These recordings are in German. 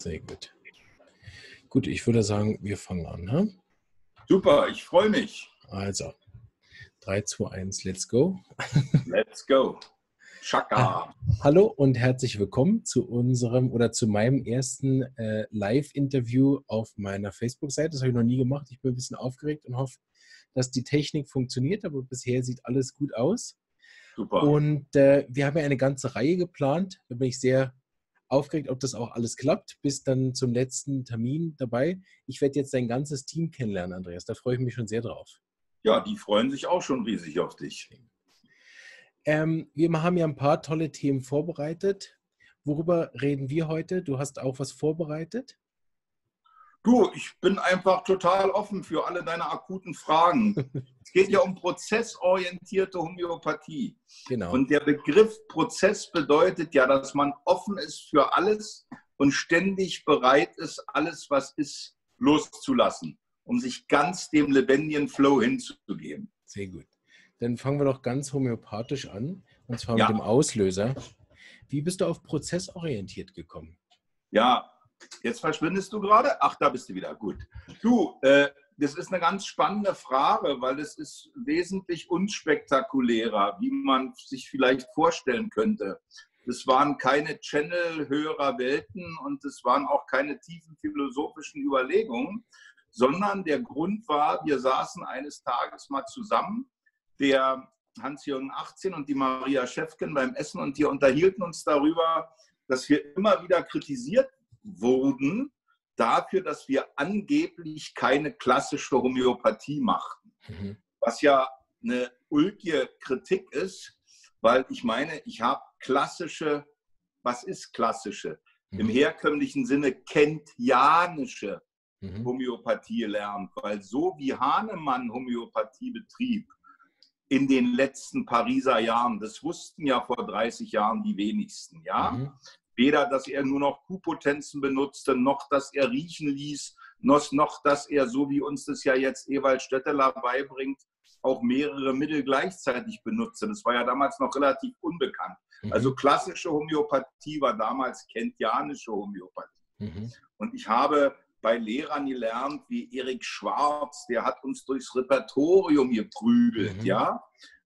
Sehr gut. Gut, ich würde sagen, wir fangen an. Ne? Super, ich freue mich. Also, 3, 2, 1, let's go. Let's go. Chaka. Ah, hallo und herzlich willkommen zu unserem oder zu meinem ersten äh, Live-Interview auf meiner Facebook-Seite. Das habe ich noch nie gemacht. Ich bin ein bisschen aufgeregt und hoffe, dass die Technik funktioniert, aber bisher sieht alles gut aus. Super. Und äh, wir haben ja eine ganze Reihe geplant. Da bin ich sehr aufgeregt, ob das auch alles klappt, bis dann zum letzten Termin dabei. Ich werde jetzt dein ganzes Team kennenlernen, Andreas. Da freue ich mich schon sehr drauf. Ja, die freuen sich auch schon riesig auf dich. Ähm, wir haben ja ein paar tolle Themen vorbereitet. Worüber reden wir heute? Du hast auch was vorbereitet? Du, ich bin einfach total offen für alle deine akuten Fragen. es geht ja um prozessorientierte Homöopathie. Genau. Und der Begriff Prozess bedeutet ja, dass man offen ist für alles und ständig bereit ist, alles, was ist, loszulassen, um sich ganz dem lebendigen Flow hinzugeben. Sehr gut. Dann fangen wir doch ganz homöopathisch an, und zwar Ja. mit dem Auslöser. Wie bist du auf prozessorientiert gekommen? Ja, jetzt verschwindest du gerade. Ach, da bist du wieder. Gut. Du, äh, das ist eine ganz spannende Frage, weil es ist wesentlich unspektakulärer, wie man sich vielleicht vorstellen könnte. Es waren keine Channel-höherer Welten und es waren auch keine tiefen philosophischen Überlegungen, sondern der Grund war, wir saßen eines Tages mal zusammen, der Hans-Jürgen 18 und die Maria Schäfken beim Essen und wir unterhielten uns darüber, dass wir immer wieder kritisiert wurden dafür, dass wir angeblich keine klassische Homöopathie machten. Mhm. Was ja eine ulkige Kritik ist, weil ich meine, ich habe klassische, was ist klassische? Im Mhm. herkömmlichen Sinne kentianische Mhm. Homöopathie lernt, weil so wie Hahnemann Homöopathie betrieb in den letzten Pariser Jahren, das wussten ja vor 30 Jahren die wenigsten, ja. Mhm. Weder, dass er nur noch Q-Potenzen benutzte, noch, dass er riechen ließ, noch, noch, dass er, so wie uns das ja jetzt Ewald Stötteler beibringt, auch mehrere Mittel gleichzeitig benutzte. Das war ja damals noch relativ unbekannt. Mhm. Also klassische Homöopathie war damals kentianische Homöopathie. Mhm. Und ich habe bei Lehrern gelernt, wie Erik Schwarz, der hat uns durchs Repertorium geprügelt, Mhm. ja.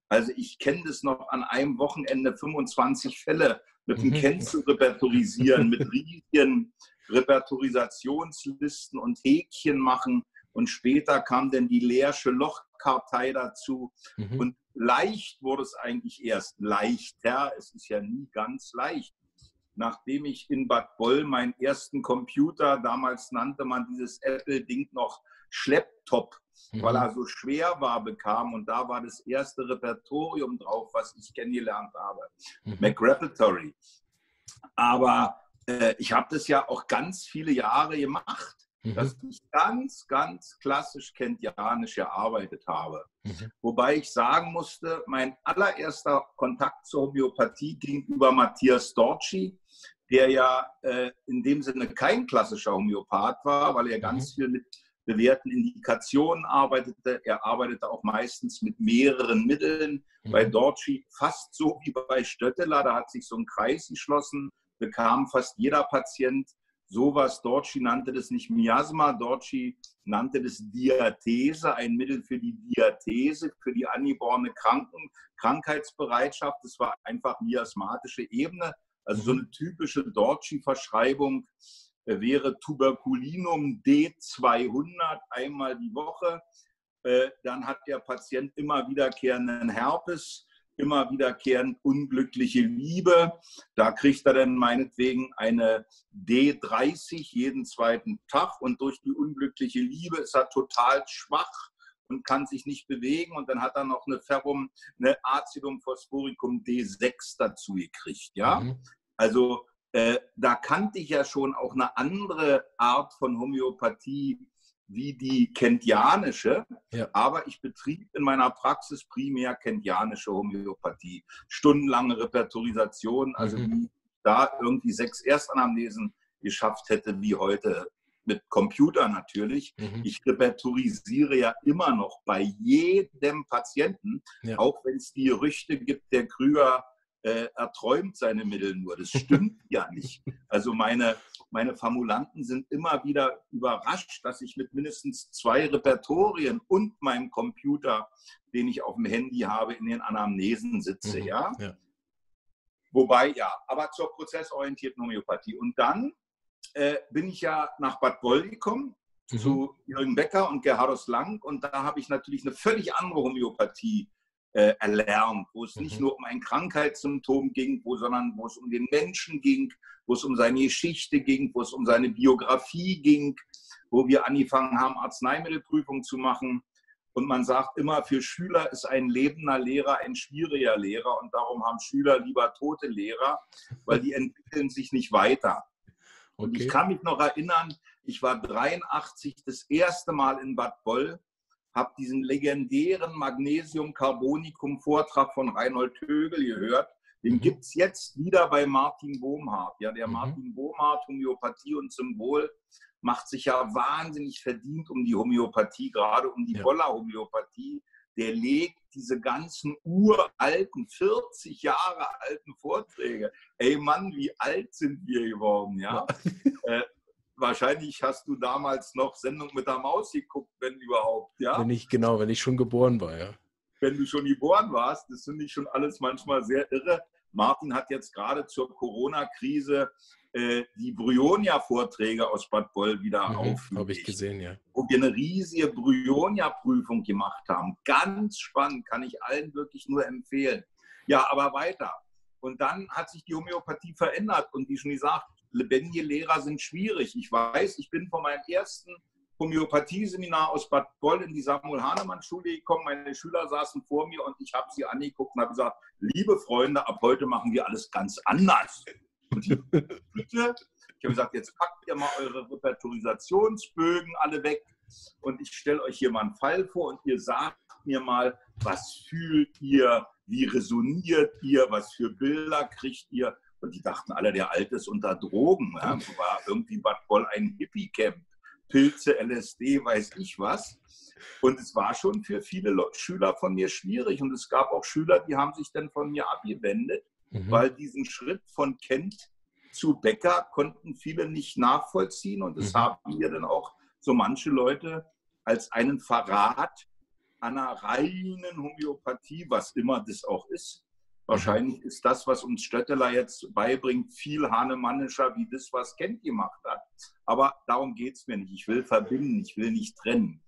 Also ich kenne das noch an einem Wochenende 25 Fälle mit dem Mhm. Kennzel repertorisieren, mit riesigen Repertorisationslisten und Häkchen machen. Und später kam dann die Leersche Lochkartei dazu. Mhm. Und leicht wurde es eigentlich erst leichter. Es ist ja nie ganz leicht. Nachdem ich in Bad Boll meinen ersten Computer, damals nannte man dieses Apple-Ding noch Schlepptop, weil Mhm. er so schwer war, bekam. Und da war das erste Repertorium drauf, was ich kennengelernt habe. Mhm. Mac Repertory. Aber äh, ich habe das ja auch ganz viele Jahre gemacht, Mhm. dass ich ganz, ganz klassisch kentianisch gearbeitet habe. Mhm. Wobei ich sagen musste, mein allererster Kontakt zur Homöopathie ging über Matthias Dorci, der ja äh, in dem Sinne kein klassischer Homöopath war, weil er ganz viel mit bewährten Indikationen arbeitete. Er arbeitete auch meistens mit mehreren Mitteln. Mhm. Bei Dorci fast so wie bei Stötteler, da hat sich so ein Kreis geschlossen, bekam fast jeder Patient sowas. Dorci nannte das nicht Miasma, Dorci nannte das Diathese, ein Mittel für die Diathese, für die angeborene Kranken, Krankheitsbereitschaft. Das war einfach miasmatische Ebene. Also so eine typische Dorci-Verschreibung wäre Tuberculinum D200 einmal die Woche. Äh, Dann hat der Patient immer wiederkehrenden Herpes, immer wiederkehrend unglückliche Liebe. Da kriegt er dann meinetwegen eine D30 jeden zweiten Tag und durch die unglückliche Liebe ist er total schwach und kann sich nicht bewegen und dann hat er noch eine Ferrum, eine Acidum phosphoricum D6 dazu gekriegt, ja. Mhm. Also äh, da kannte ich ja schon auch eine andere Art von Homöopathie wie die kentianische, Ja. aber ich betrieb in meiner Praxis primär kentianische Homöopathie. Stundenlange Repertorisation, also Mhm. wie da irgendwie sechs Erstanamnesen geschafft hätte, wie heute mit Computer natürlich. Mhm. Ich repertorisiere ja immer noch bei jedem Patienten, Ja. auch wenn es die Gerüchte gibt, der Krüger äh, erträumt seine Mittel nur. Das stimmt ja nicht. Also meine, meine Formulanten sind immer wieder überrascht, dass ich mit mindestens zwei Repertorien und meinem Computer, den ich auf dem Handy habe, in den Anamnesen sitze. Mhm, ja? ja? Wobei, ja, aber zur prozessorientierten Homöopathie. Und dann äh, bin ich ja nach Bad Boll gekommen mhm. zu Jürgen Becker und Gerhardus Lang und da habe ich natürlich eine völlig andere Homöopathie äh, erlernt, wo es mhm. nicht nur um ein Krankheitssymptom ging, wo, sondern wo es um den Menschen ging, wo es um seine Geschichte ging, wo es um seine Biografie ging, wo wir angefangen haben, Arzneimittelprüfungen zu machen. Und man sagt immer, für Schüler ist ein lebender Lehrer ein schwieriger Lehrer und darum haben Schüler lieber tote Lehrer, weil die entwickeln sich nicht weiter. Und okay. ich kann mich noch erinnern, ich war 83 das erste Mal in Bad Boll habe diesen legendären Magnesium-Carbonicum-Vortrag von Reinhold Tögel gehört. Den mhm. gibt es jetzt wieder bei Martin Bohmhardt. Ja, der mhm. Martin Bohmhardt, Homöopathie und Symbol, macht sich ja wahnsinnig verdient um die Homöopathie, gerade um die ja. Boller-Homöopathie. Der legt diese ganzen uralten, 40 Jahre alten Vorträge. Ey Mann, wie alt sind wir geworden, ja? ja. Wahrscheinlich hast du damals noch Sendung mit der Maus geguckt, wenn überhaupt, ja? Wenn ich, genau, wenn ich schon geboren war, ja. Wenn du schon geboren warst, das finde ich schon alles manchmal sehr irre. Martin hat jetzt gerade zur Corona-Krise äh, die Bryonia-Vorträge aus Bad Boll wieder mhm, aufgelegt. Habe ich gesehen, ja. Wo wir eine riesige Bryonia-Prüfung gemacht haben. Ganz spannend, kann ich allen wirklich nur empfehlen. Ja, aber weiter. Und dann hat sich die Homöopathie verändert. Und wie schon gesagt, lebendige Lehrer sind schwierig. Ich weiß, ich bin von meinem ersten Homöopathie-Seminar aus Bad Boll in die Samuel-Hahnemann-Schule gekommen. Meine Schüler saßen vor mir und ich habe sie angeguckt und habe gesagt, liebe Freunde, ab heute machen wir alles ganz anders. Und die, ich habe gesagt, jetzt packt ihr mal eure Repertorisationsbögen alle weg und ich stelle euch hier mal einen Fall vor und ihr sagt mir mal, was fühlt ihr, wie resoniert ihr, was für Bilder kriegt ihr. Und die dachten alle, der Alte ist unter Drogen. Ja. War irgendwie Bad Boll ein Hippie-Camp. Pilze, LSD, weiß ich was. Und es war schon für viele Schüler von mir schwierig. Und es gab auch Schüler, die haben sich dann von mir abgewendet, mhm. weil diesen Schritt von Kent zu Becker konnten viele nicht nachvollziehen. Und das mhm. haben mir dann auch so manche Leute als einen Verrat einer reinen Homöopathie, was immer das auch ist, Wahrscheinlich ist das, was uns Stötteler jetzt beibringt, viel hahnemannischer wie das, was Kent gemacht hat. Aber darum geht es mir nicht. Ich will verbinden, ich will nicht trennen.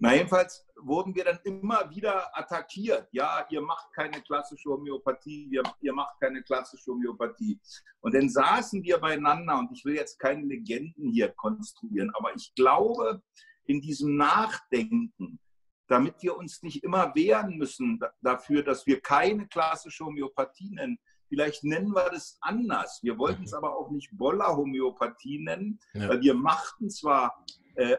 Na, jedenfalls wurden wir dann immer wieder attackiert. Ja, ihr macht keine klassische Homöopathie, ihr, ihr macht keine klassische Homöopathie. Und dann saßen wir beieinander und ich will jetzt keine Legenden hier konstruieren, aber ich glaube, in diesem Nachdenken, damit wir uns nicht immer wehren müssen dafür, dass wir keine klassische Homöopathie nennen. Vielleicht nennen wir das anders. Wir wollten es mhm. aber auch nicht Boller-Homöopathie nennen, ja. weil wir machten zwar äh,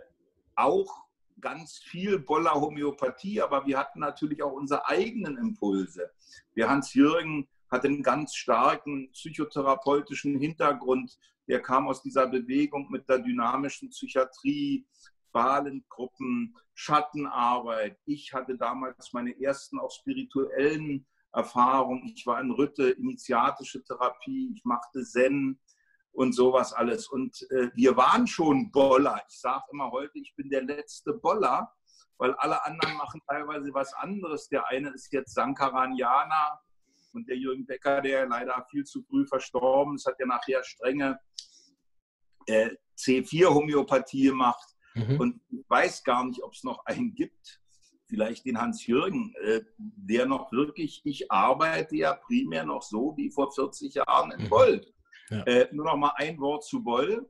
auch ganz viel Boller-Homöopathie, aber wir hatten natürlich auch unsere eigenen Impulse. Der Hans-Jürgen hat einen ganz starken psychotherapeutischen Hintergrund. Der kam aus dieser Bewegung mit der dynamischen Psychiatrie, Balengruppen, Schattenarbeit. Ich hatte damals meine ersten auch spirituellen Erfahrungen. Ich war in Rütte, initiatische Therapie, ich machte Zen und sowas alles. Und äh, wir waren schon Boller. Ich sage immer heute, ich bin der letzte Boller, weil alle anderen machen teilweise was anderes. Der eine ist jetzt Sankaranianer und der Jürgen Becker, der leider viel zu früh verstorben ist, hat ja nachher strenge äh, C4-Homöopathie gemacht. Mhm. Und ich weiß gar nicht, ob es noch einen gibt, vielleicht den Hans-Jürgen, äh, der noch wirklich, ich arbeite ja primär noch so wie vor 40 Jahren in mhm. Boll. Ja. Äh, nur noch mal ein Wort zu Boll.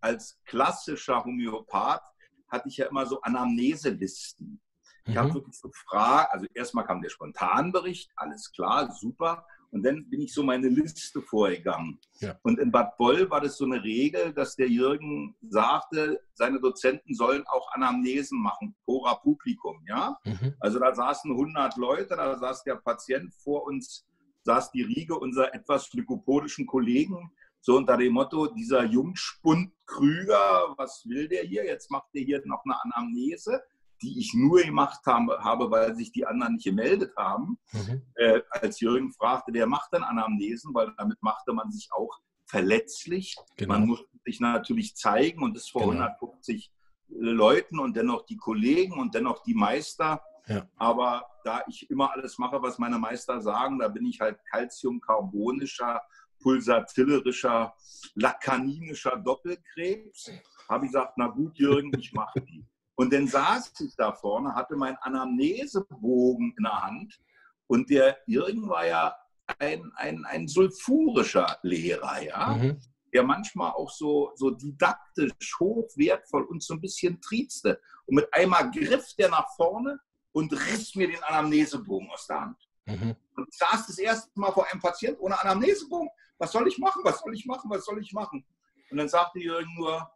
Als klassischer Homöopath hatte ich ja immer so Anamneselisten. Ich mhm. habe wirklich so Fragen, also erstmal kam der Spontanbericht, alles klar, super. Und dann bin ich so meine Liste vorgegangen. Ja. Und in Bad Boll war das so eine Regel, dass der Jürgen sagte, seine Dozenten sollen auch Anamnesen machen, pora publicum. Ja? Mhm. Also da saßen 100 Leute, da saß der Patient vor uns, saß die Riege unserer etwas glykopodischen Kollegen, so unter dem Motto, dieser Jungspund Krüger, was will der hier? Jetzt macht der hier noch eine Anamnese die ich nur gemacht habe, weil sich die anderen nicht gemeldet haben. Mhm. Äh, als Jürgen fragte, wer macht denn Anamnesen, weil damit machte man sich auch verletzlich. Genau. Man musste sich natürlich zeigen und das vor Genau. 150 Leuten und dennoch die Kollegen und dennoch die Meister. Ja. Aber da ich immer alles mache, was meine Meister sagen, da bin ich halt calciumcarbonischer, pulsatillerischer, lacaninischer Doppelkrebs. Habe ich gesagt, na gut, Jürgen, ich mache die. Und dann saß ich da vorne, hatte meinen Anamnesebogen in der Hand und der Jürgen war ja ein, ein, ein sulfurischer Lehrer, ja, Mhm. der manchmal auch so, so didaktisch hochwertvoll und so ein bisschen triezte. Und mit einmal griff der nach vorne und riss mir den Anamnesebogen aus der Hand. Mhm. Und ich saß das erste Mal vor einem Patienten ohne Anamnesebogen. Was soll ich machen? Was soll ich machen? Was soll ich machen? Und dann sagte Jürgen nur,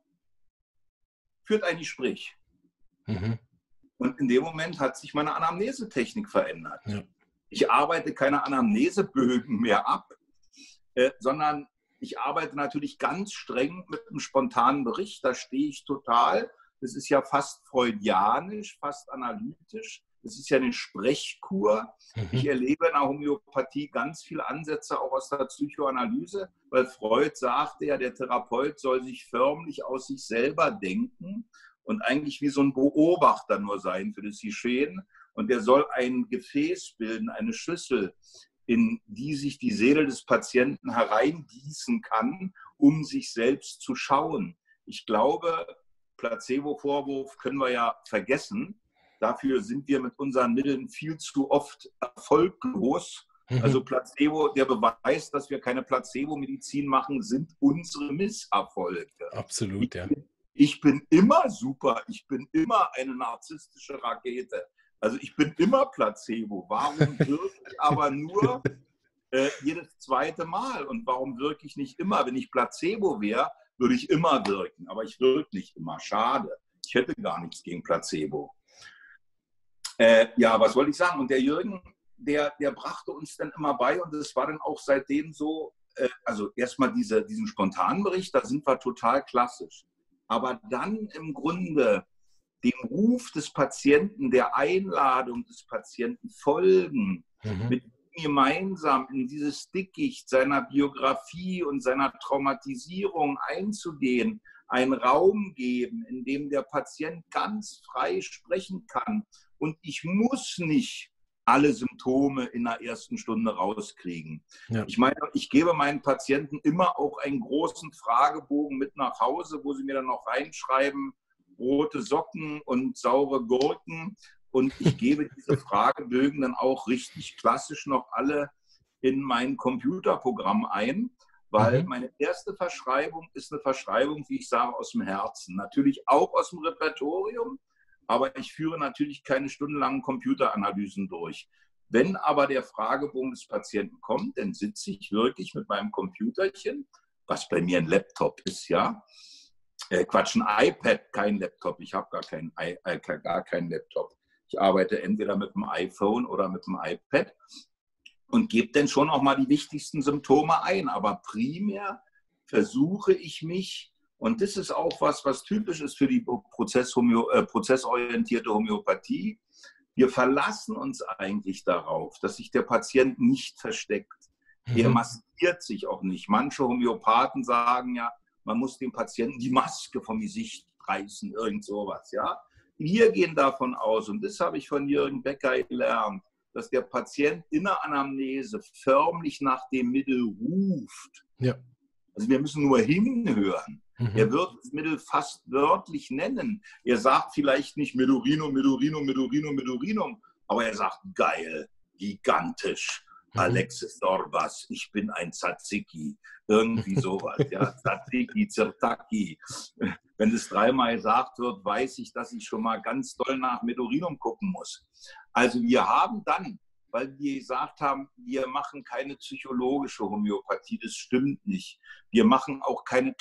führt ein Gespräch. Mhm. Und in dem Moment hat sich meine Anamnesetechnik verändert. Ja. Ich arbeite keine Anamnesebögen mehr ab, äh, sondern ich arbeite natürlich ganz streng mit einem spontanen Bericht. Da stehe ich total. Das ist ja fast freudianisch, fast analytisch. Das ist ja eine Sprechkur. Ich Mhm. erlebe in der Homöopathie ganz viele Ansätze auch aus der Psychoanalyse, weil Freud sagte ja, der Therapeut soll sich förmlich aus sich selber denken und eigentlich wie so ein Beobachter nur sein für das Geschehen. Und der soll ein Gefäß bilden, eine Schüssel, in die sich die Seele des Patienten hereingießen kann, um sich selbst zu schauen. Ich glaube, Placebo-Vorwurf können wir ja vergessen. Dafür sind wir mit unseren Mitteln viel zu oft erfolglos. Mhm. Also Placebo, der Beweis, dass wir keine Placebo-Medizin machen, sind unsere Misserfolge. Absolut, ja. Ich bin immer super, ich bin immer eine narzisstische Rakete. Also ich bin immer Placebo. Warum wirke ich aber nur äh, jedes zweite Mal? Und warum wirke ich nicht immer? Wenn ich Placebo wäre, würde ich immer wirken. Aber ich wirke nicht immer. Schade. Ich hätte gar nichts gegen Placebo. Äh, ja, was wollte ich sagen? Und der Jürgen, der, der brachte uns dann immer bei und es war dann auch seitdem so, äh, also erstmal diese, diesen spontanen Bericht, da sind wir total klassisch. Aber dann im Grunde dem Ruf des Patienten, der Einladung des Patienten folgen, Mhm. mit ihm gemeinsam in dieses Dickicht seiner Biografie und seiner Traumatisierung einzugehen, einen Raum geben, in dem der Patient ganz frei sprechen kann. Und ich muss nicht alle Symptome in der ersten Stunde rauskriegen. Ja. Ich meine, ich gebe meinen Patienten immer auch einen großen Fragebogen mit nach Hause, wo sie mir dann noch reinschreiben, rote Socken und saure Gurken. Und ich gebe diese Fragebögen dann auch richtig klassisch noch alle in mein Computerprogramm ein, weil Mhm. meine erste Verschreibung ist eine Verschreibung, wie ich sage, aus dem Herzen. Natürlich auch aus dem Repertorium, aber ich führe natürlich keine stundenlangen Computeranalysen durch. Wenn aber der Fragebogen des Patienten kommt, dann sitze ich wirklich mit meinem Computerchen, was bei mir ein Laptop ist, ja. Äh, Quatsch, ein iPad, kein Laptop. Ich habe gar keinen äh, gar keinen Laptop. Ich arbeite entweder mit dem iPhone oder mit dem iPad und gebe dann schon auch mal die wichtigsten Symptome ein. Aber primär versuche ich mich, und das ist auch was, was typisch ist für die Prozesshomö äh, prozessorientierte Homöopathie, wir verlassen uns eigentlich darauf, dass sich der Patient nicht versteckt. Er Mhm. maskiert sich auch nicht. Manche Homöopathen sagen ja, man muss dem Patienten die Maske vom Gesicht reißen, irgend sowas, ja. Wir gehen davon aus, und das habe ich von Jürgen Becker gelernt, dass der Patient in der Anamnese förmlich nach dem Mittel ruft. Ja. Also wir müssen nur hinhören. Mhm. Er wird das Mittel fast wörtlich nennen. Er sagt vielleicht nicht Medurinum, Medurinum, Medurinum, Medurinum, aber er sagt geil, gigantisch. Mhm. Alexis Dorbas, ich bin ein Tzatziki. Irgendwie sowas. Ja, Tzatziki, Zirtaki. Wenn es dreimal gesagt wird, weiß ich, dass ich schon mal ganz doll nach Medurinum gucken muss. Also wir haben dann, weil wir gesagt haben, wir machen keine psychologische Homöopathie, das stimmt nicht. Wir machen auch keine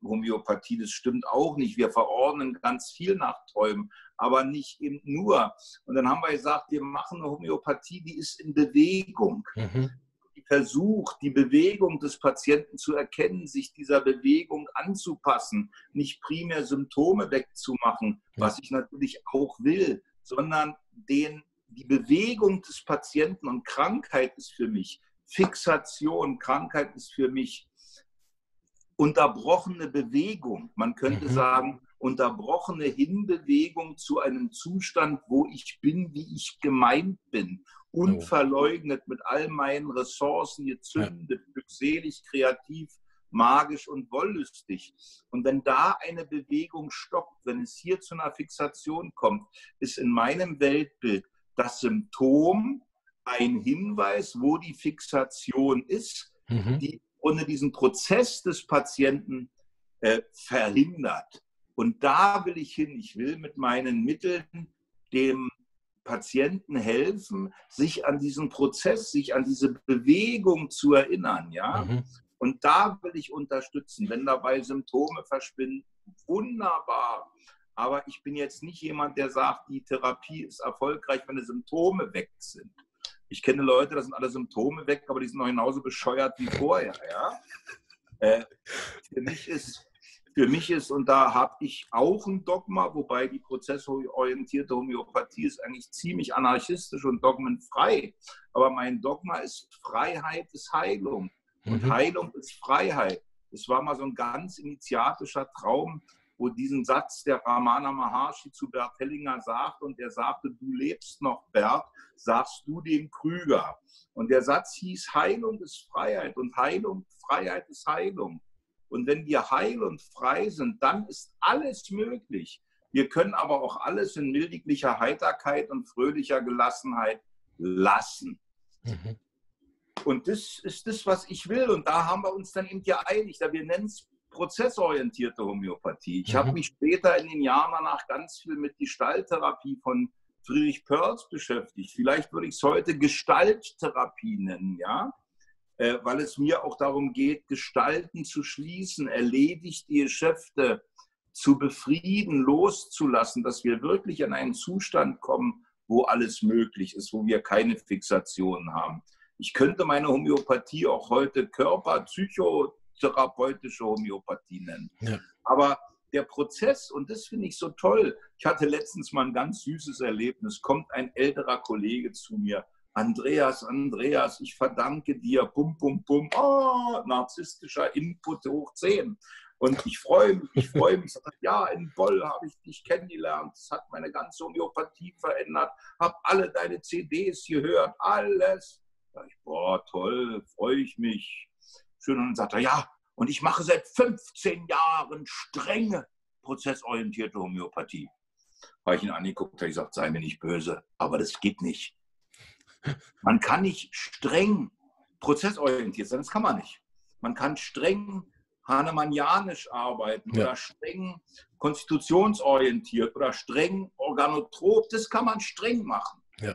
Traumhomöopathie, das stimmt auch nicht. Wir verordnen ganz viel nach Träumen, aber nicht eben nur. Und dann haben wir gesagt, wir machen eine Homöopathie, die ist in Bewegung Mhm. die versucht, die Bewegung des Patienten zu erkennen, sich dieser Bewegung anzupassen, nicht primär Symptome wegzumachen, Ja. was ich natürlich auch will, sondern den, die Bewegung des Patienten und Krankheit ist für mich Fixation, Krankheit ist für mich unterbrochene Bewegung. Man könnte Mhm. sagen, unterbrochene Hinbewegung zu einem Zustand, wo ich bin, wie ich gemeint bin. Unverleugnet mit all meinen Ressourcen, gezündet, glückselig, kreativ, magisch und wollüstig. Und wenn da eine Bewegung stoppt, wenn es hier zu einer Fixation kommt, ist in meinem Weltbild das Symptom ein Hinweis, wo die Fixation ist, Mhm. die ohne diesen Prozess des Patienten äh, verhindert. Und da will ich hin. Ich will mit meinen Mitteln dem Patienten helfen, sich an diesen Prozess, sich an diese Bewegung zu erinnern. Ja? Mhm. Und da will ich unterstützen, wenn dabei Symptome verschwinden. Wunderbar. Aber ich bin jetzt nicht jemand, der sagt, die Therapie ist erfolgreich, wenn die Symptome weg sind. Ich kenne Leute, da sind alle Symptome weg, aber die sind noch genauso bescheuert wie vorher. Ja? Äh, für, mich ist, für mich ist, und da habe ich auch ein Dogma, wobei die prozessorientierte Homöopathie ist eigentlich ziemlich anarchistisch und dogmenfrei. Aber mein Dogma ist, Freiheit ist Heilung. Und Mhm. Heilung ist Freiheit. Es war mal so ein ganz initiatischer Traum, wo diesen Satz der Ramana Maharshi zu Bert Hellinger sagt und er sagte, du lebst noch, Bert, sagst du dem Krüger. Und der Satz hieß, Heilung ist Freiheit und Heilung, Freiheit ist Heilung. Und wenn wir heil und frei sind, dann ist alles möglich. Wir können aber auch alles in mildiglicher Heiterkeit und fröhlicher Gelassenheit lassen. Mhm. Und das ist das, was ich will. Und da haben wir uns dann eben geeinigt. Wir nennen es prozessorientierte Homöopathie. Ich Mhm. habe mich später in den Jahren danach ganz viel mit Gestalttherapie von Friedrich Perls beschäftigt. Vielleicht würde ich es heute Gestalttherapie nennen, ja, äh, weil es mir auch darum geht, Gestalten zu schließen, erledigte Geschäfte zu befrieden, loszulassen, dass wir wirklich in einen Zustand kommen, wo alles möglich ist, wo wir keine Fixationen haben. Ich könnte meine Homöopathie auch heute Körper, psychotherapeutische Homöopathie nennen. Ja. Aber der Prozess, und das finde ich so toll, ich hatte letztens mal ein ganz süßes Erlebnis, kommt ein älterer Kollege zu mir, Andreas, Andreas, ich verdanke dir, bum, bum, bum, oh, narzisstischer Input hoch 10. Und ich freue mich, ich freue mich. Ja, in Boll habe ich dich kennengelernt. Das hat meine ganze Homöopathie verändert. Habe alle deine CDs gehört, alles. Sag ich, boah, toll, freue ich mich. Schön. Und dann sagt er, ja, und ich mache seit 15 Jahren strenge prozessorientierte Homöopathie. Habe ich ihn angeguckt, habe ich gesagt, sei mir nicht böse, aber das geht nicht. Man kann nicht streng prozessorientiert sein, das kann man nicht. Man kann streng hahnemannianisch arbeiten Ja. oder streng konstitutionsorientiert oder streng organotrop, das kann man streng machen. Ja.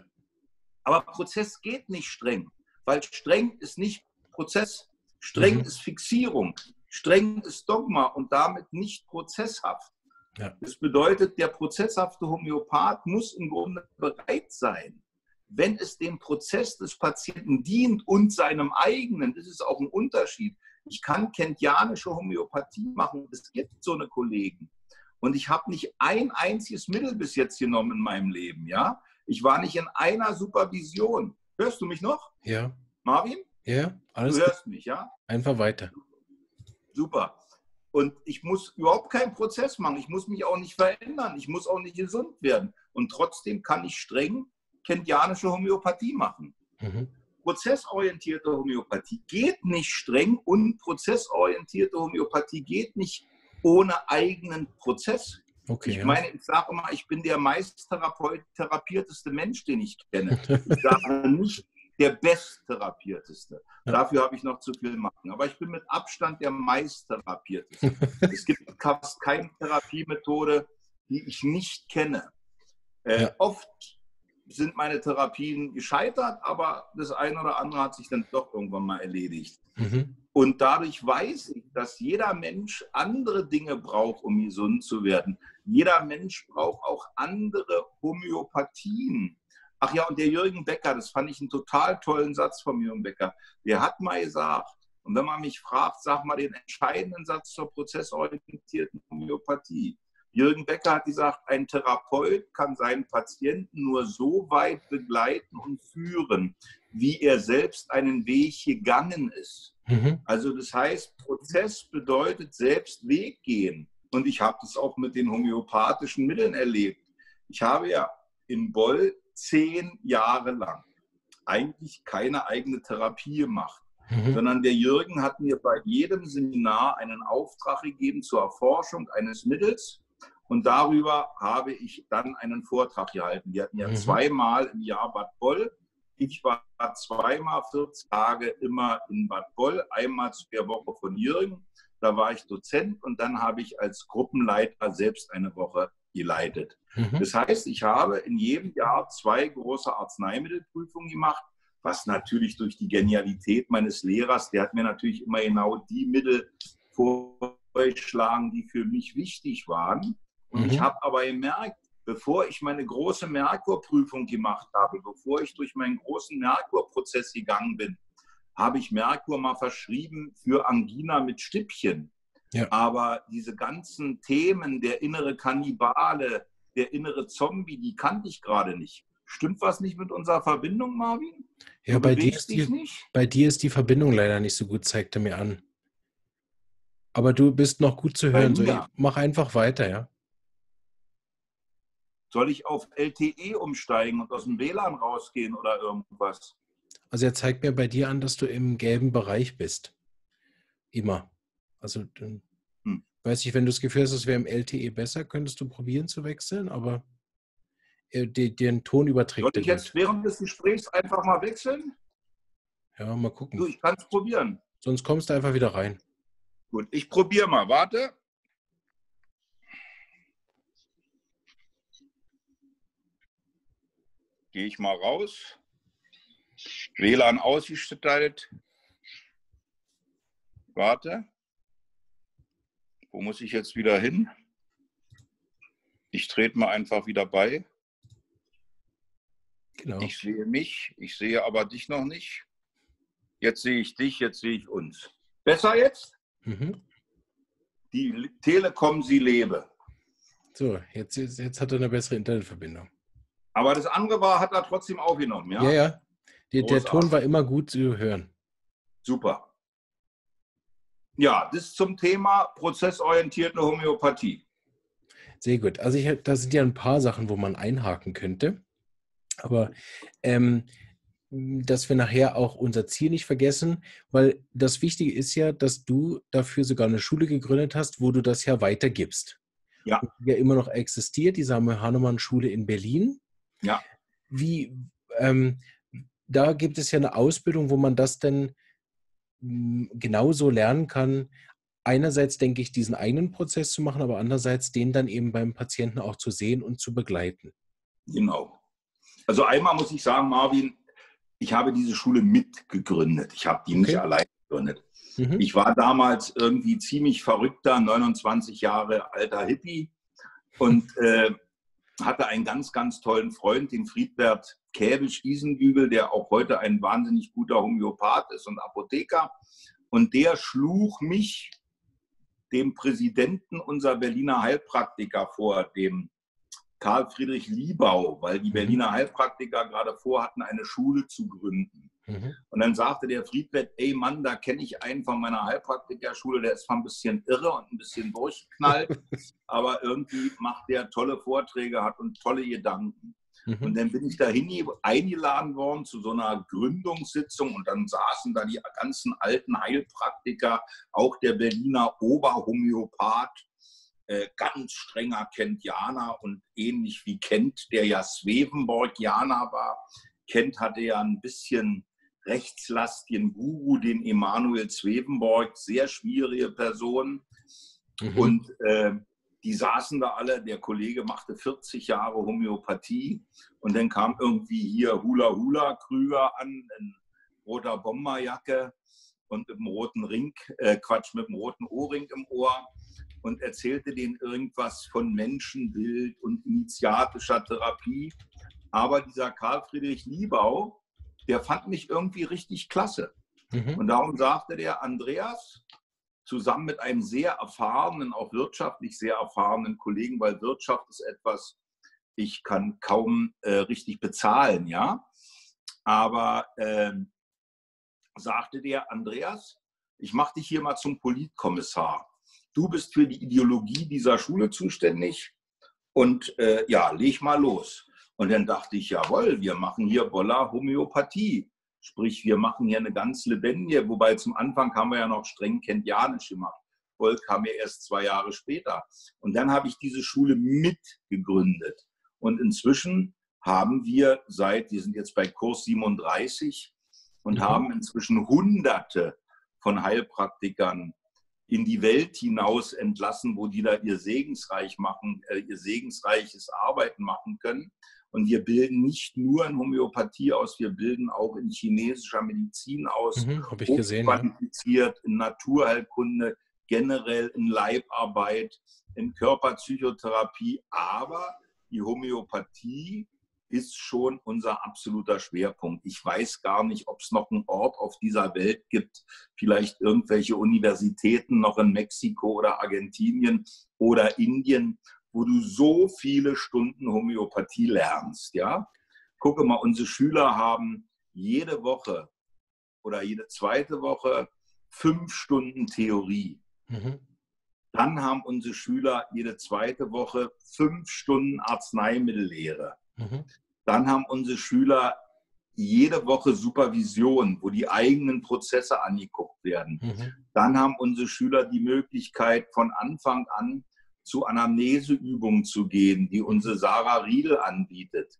Aber Prozess geht nicht streng, weil streng ist nicht Prozess. Streng Mhm. ist Fixierung. Streng ist Dogma und damit nicht prozesshaft. Ja. Das bedeutet, der prozesshafte Homöopath muss im Grunde bereit sein, wenn es dem Prozess des Patienten dient und seinem eigenen, das ist auch ein Unterschied. Ich kann kentianische Homöopathie machen, es gibt so eine Kollegen. Und ich habe nicht ein einziges Mittel bis jetzt genommen in meinem Leben. Ja? Ich war nicht in einer Supervision. Hörst du mich noch, Ja, Marvin? Ja, alles du gut. hörst mich, ja? Einfach weiter. Super. Und ich muss überhaupt keinen Prozess machen. Ich muss mich auch nicht verändern. Ich muss auch nicht gesund werden. Und trotzdem kann ich streng kentianische Homöopathie machen. Mhm. Prozessorientierte Homöopathie geht nicht streng und prozessorientierte Homöopathie geht nicht ohne eigenen Prozess. Okay. Ich meine, ich sage immer, ich bin der meisttherapierteste Mensch, den ich kenne. Ich sage nicht der besttherapierteste. Ja. Dafür habe ich noch zu viel machen. Aber ich bin mit Abstand der meisttherapierteste. es gibt fast keine Therapiemethode, die ich nicht kenne. Äh, Ja. Oft sind meine Therapien gescheitert, aber das eine oder andere hat sich dann doch irgendwann mal erledigt. Mhm. Und dadurch weiß ich, dass jeder Mensch andere Dinge braucht, um gesund zu werden. Jeder Mensch braucht auch andere Homöopathien. Ach ja, und der Jürgen Becker, das fand ich einen total tollen Satz von Jürgen Becker. Der hat mal gesagt, und wenn man mich fragt, sag mal den entscheidenden Satz zur prozessorientierten Homöopathie. Jürgen Becker hat gesagt, ein Therapeut kann seinen Patienten nur so weit begleiten und führen, wie er selbst einen Weg gegangen ist. Mhm. Also das heißt, Prozess bedeutet selbst Weg gehen. Und ich habe das auch mit den homöopathischen Mitteln erlebt. Ich habe ja in Boll zehn Jahre lang eigentlich keine eigene Therapie gemacht, mhm. sondern der Jürgen hat mir bei jedem Seminar einen Auftrag gegeben zur Erforschung eines Mittels und darüber habe ich dann einen Vortrag gehalten. Wir hatten ja mhm. zweimal im Jahr Bad Boll. Ich war zweimal 14 Tage immer in Bad Boll, einmal zu der Woche von Jürgen. Da war ich Dozent und dann habe ich als Gruppenleiter selbst eine Woche geleitet. Mhm. Das heißt, ich habe in jedem Jahr zwei große Arzneimittelprüfungen gemacht, was natürlich durch die Genialität meines Lehrers, der hat mir natürlich immer genau die Mittel vorgeschlagen, die für mich wichtig waren. Und mhm. ich habe aber gemerkt, bevor ich meine große Merkurprüfung gemacht habe, bevor ich durch meinen großen Merkurprozess gegangen bin, habe ich Merkur mal verschrieben für Angina mit Stippchen. Ja. Aber diese ganzen Themen, der innere Kannibale, der innere Zombie, die kannte ich gerade nicht. Stimmt was nicht mit unserer Verbindung, Marvin? Ja, bei dir, ist die, bei dir ist die Verbindung leider nicht so gut, zeigt er mir an. Aber du bist noch gut zu hören. So, mach einfach weiter, ja. Soll ich auf LTE umsteigen und aus dem WLAN rausgehen oder irgendwas? Also er zeigt mir bei dir an, dass du im gelben Bereich bist. Immer. Also hm. weiß ich, wenn du das Gefühl hast, es wäre im LTE besser, könntest du probieren zu wechseln, aber äh, den Ton überträgt Soll ich jetzt gut. während des Gesprächs einfach mal wechseln? Ja, mal gucken. Du, ich kann es probieren. Sonst kommst du einfach wieder rein. Gut, ich probiere mal. Warte. Gehe ich mal raus. WLAN ausgestattet. Warte. Wo muss ich jetzt wieder hin? Ich trete mal einfach wieder bei. Genau. Ich sehe mich, ich sehe aber dich noch nicht. Jetzt sehe ich dich, jetzt sehe ich uns. Besser jetzt? Mhm. Die Telekom, sie lebe. So, jetzt, jetzt hat er eine bessere Internetverbindung. Aber das andere war, hat er trotzdem aufgenommen, ja? Ja, ja. Der, der Ton war immer gut zu hören. Super. Ja, das zum Thema prozessorientierte Homöopathie. Sehr gut. Also ich, da sind ja ein paar Sachen, wo man einhaken könnte. Aber ähm, dass wir nachher auch unser Ziel nicht vergessen, weil das Wichtige ist ja, dass du dafür sogar eine Schule gegründet hast, wo du das ja weitergibst. Ja. Die ja immer noch existiert, die Samuel Hahnemann Schule in Berlin. Ja. Wie, ähm, da gibt es ja eine Ausbildung, wo man das denn genauso lernen kann. Einerseits denke ich, diesen eigenen Prozess zu machen, aber andererseits den dann eben beim Patienten auch zu sehen und zu begleiten. Genau. Also einmal muss ich sagen, Marvin, ich habe diese Schule mitgegründet. Ich habe die okay. nicht allein gegründet. Mhm. Ich war damals irgendwie ziemlich verrückter, 29 Jahre alter Hippie und äh, hatte einen ganz, ganz tollen Freund, den Friedbert Käbisch-Isenbügel, der auch heute ein wahnsinnig guter Homöopath ist und Apotheker. Und der schlug mich dem Präsidenten unserer Berliner Heilpraktiker vor, dem Karl Friedrich Liebau, weil die mhm. Berliner Heilpraktiker gerade vorhatten, eine Schule zu gründen. Mhm. Und dann sagte der Friedbert, ey Mann, da kenne ich einen von meiner Heilpraktikerschule, der ist zwar ein bisschen irre und ein bisschen durchgeknallt, aber irgendwie macht der tolle Vorträge, hat und tolle Gedanken. Mhm. Und dann bin ich da eingeladen worden zu so einer Gründungssitzung und dann saßen da die ganzen alten Heilpraktiker, auch der Berliner Oberhomöopath, äh, ganz strenger Kentianer und ähnlich wie Kent, der ja Swevenborgianer war. Kent hatte ja ein bisschen rechtslastigen Guru, den Emanuel Swevenborg, sehr schwierige Person. Mhm. Und äh, die saßen da alle, der Kollege machte 40 Jahre Homöopathie und dann kam irgendwie hier Hula Hula Krüger an, in roter Bomberjacke und mit dem roten Ring, äh, Quatsch, mit dem roten Ohrring im Ohr und erzählte denen irgendwas von Menschenbild und initiatischer Therapie. Aber dieser Karl Friedrich Liebau, der fand mich irgendwie richtig klasse. Mhm. Und darum sagte der Andreas, zusammen mit einem sehr erfahrenen, auch wirtschaftlich sehr erfahrenen Kollegen, weil Wirtschaft ist etwas, ich kann kaum äh, richtig bezahlen, ja. Aber äh, sagte der Andreas, ich mache dich hier mal zum Politkommissar. Du bist für die Ideologie dieser Schule zuständig und äh, ja, leg mal los. Und dann dachte ich, jawohl, wir machen hier Boller Homöopathie. Sprich, wir machen hier eine ganz lebendige, wobei zum Anfang haben wir ja noch streng kentianisch gemacht. Boll kam ja erst zwei Jahre später. Und dann habe ich diese Schule mitgegründet. Und inzwischen haben wir seit, wir sind jetzt bei Kurs 37 und mhm. haben inzwischen Hunderte von Heilpraktikern in die Welt hinaus entlassen, wo die da ihr segensreich machen, äh, ihr segensreiches Arbeiten machen können. Und wir bilden nicht nur in Homöopathie aus, wir bilden auch in chinesischer Medizin aus, mhm, ich gesehen, qualifiziert in Naturheilkunde, generell in Leibarbeit, in Körperpsychotherapie. Aber die Homöopathie ist schon unser absoluter Schwerpunkt. Ich weiß gar nicht, ob es noch einen Ort auf dieser Welt gibt, vielleicht irgendwelche Universitäten noch in Mexiko oder Argentinien oder Indien, wo du so viele Stunden Homöopathie lernst. Ja? Gucke mal, unsere Schüler haben jede Woche oder jede zweite Woche fünf Stunden Theorie. Mhm. Dann haben unsere Schüler jede zweite Woche fünf Stunden Arzneimittellehre. Mhm. Dann haben unsere Schüler jede Woche Supervision, wo die eigenen Prozesse angeguckt werden. Mhm. Dann haben unsere Schüler die Möglichkeit, von Anfang an zu Anamneseübungen zu gehen, die unsere Sarah Riedel anbietet.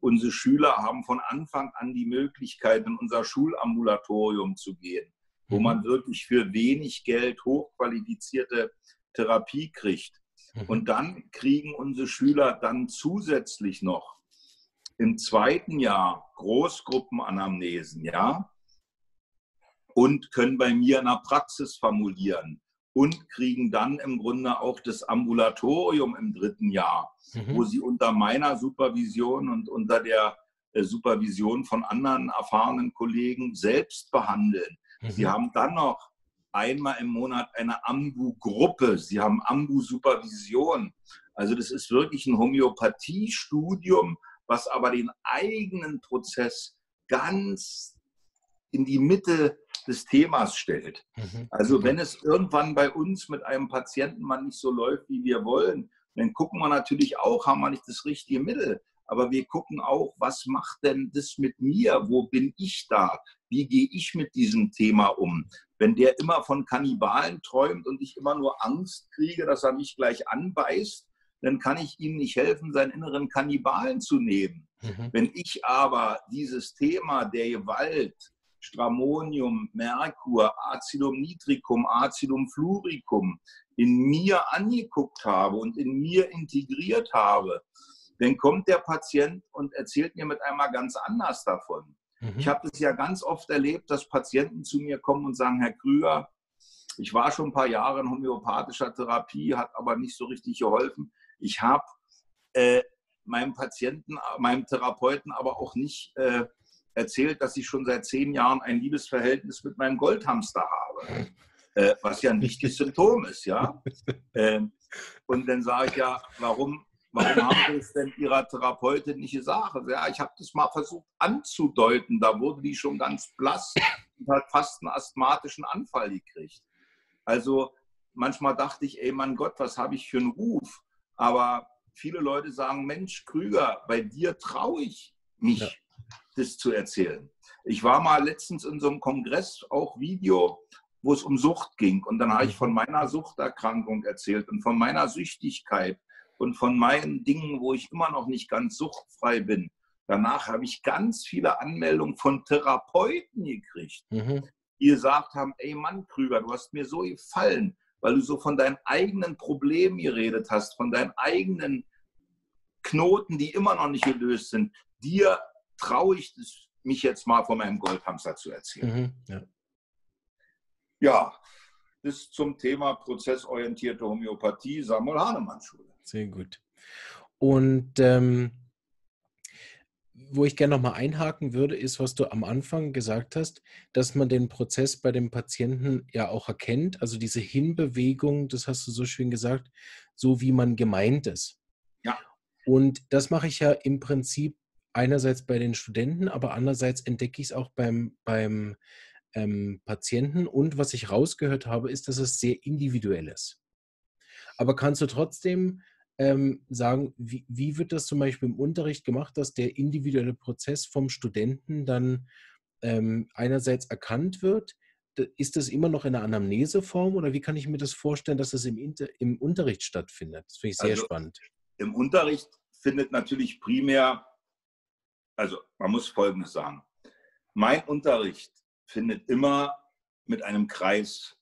Unsere Schüler haben von Anfang an die Möglichkeit, in unser Schulambulatorium zu gehen, wo mhm. man wirklich für wenig Geld hochqualifizierte Therapie kriegt. Mhm. Und dann kriegen unsere Schüler dann zusätzlich noch im zweiten Jahr Großgruppenanamnesen, ja, und können bei mir in der Praxis formulieren und kriegen dann im Grunde auch das Ambulatorium im dritten Jahr, mhm. wo sie unter meiner Supervision und unter der äh, Supervision von anderen erfahrenen Kollegen selbst behandeln. Mhm. Sie haben dann noch einmal im Monat eine Ambu-Gruppe, sie haben Ambu-Supervision. Also das ist wirklich ein Homöopathiestudium, was aber den eigenen Prozess ganz in die Mitte des Themas stellt. Mhm. Also wenn es irgendwann bei uns mit einem Patienten mal nicht so läuft, wie wir wollen, dann gucken wir natürlich auch, haben wir nicht das richtige Mittel. Aber wir gucken auch, was macht denn das mit mir? Wo bin ich da? Wie gehe ich mit diesem Thema um? Wenn der immer von Kannibalen träumt und ich immer nur Angst kriege, dass er mich gleich anbeißt, dann kann ich ihm nicht helfen, seinen inneren Kannibalen zu nehmen. Mhm. Wenn ich aber dieses Thema der Gewalt, Stramonium, Merkur, Acidum nitricum, Acidum fluoricum in mir angeguckt habe und in mir integriert habe, dann kommt der Patient und erzählt mir mit einmal ganz anders davon. Mhm. Ich habe das ja ganz oft erlebt, dass Patienten zu mir kommen und sagen, Herr Krüger, ich war schon ein paar Jahre in homöopathischer Therapie, hat aber nicht so richtig geholfen. Ich habe äh, meinem Patienten, meinem Therapeuten aber auch nicht äh, erzählt, dass ich schon seit zehn Jahren ein Liebesverhältnis mit meinem Goldhamster habe. Äh, was ja ein wichtiges Symptom ist, ja. Ähm, und dann sage ich ja, warum, warum haben Sie es denn Ihrer Therapeutin nicht gesagt? Also, ja, ich habe das mal versucht anzudeuten, da wurde die schon ganz blass und hat fast einen asthmatischen Anfall gekriegt. Also manchmal dachte ich, ey Mann Gott, was habe ich für einen Ruf? Aber viele Leute sagen, Mensch, Krüger, bei dir traue ich mich, ja. Das zu erzählen. Ich war mal letztens in so einem Kongress, auch Video, wo es um Sucht ging. Und dann habe ich von meiner Suchterkrankung erzählt und von meiner Süchtigkeit und von meinen Dingen, wo ich immer noch nicht ganz suchtfrei bin. Danach habe ich ganz viele Anmeldungen von Therapeuten gekriegt, mhm. die gesagt haben, ey Mann, Krüger, du hast mir so gefallen weil du so von deinen eigenen Problemen geredet hast, von deinen eigenen Knoten, die immer noch nicht gelöst sind. Dir traue ich es, mich jetzt mal von meinem Goldhamster zu erzählen. Mhm, ja. ja, bis zum Thema prozessorientierte Homöopathie, Samuel Hahnemann Schule. Sehr gut. Und ähm, wo ich gerne nochmal einhaken würde, ist, was du am Anfang gesagt hast, dass man den Prozess bei dem Patienten ja auch erkennt, also diese Hinbewegung, das hast du so schön gesagt, so wie man gemeint ist. Ja. Und das mache ich ja im Prinzip einerseits bei den Studenten, aber andererseits entdecke ich es auch beim, beim ähm, Patienten und was ich rausgehört habe, ist, dass es sehr individuell ist. Aber kannst du trotzdem ähm, sagen, wie, wie wird das zum Beispiel im Unterricht gemacht, dass der individuelle Prozess vom Studenten dann ähm, einerseits erkannt wird? Ist das immer noch in einer Anamneseform oder wie kann ich mir das vorstellen, dass das im, Inter im Unterricht stattfindet? Das finde ich sehr also, spannend. Im Unterricht findet natürlich primär, also man muss Folgendes sagen. Mein Unterricht findet immer mit einem Kreis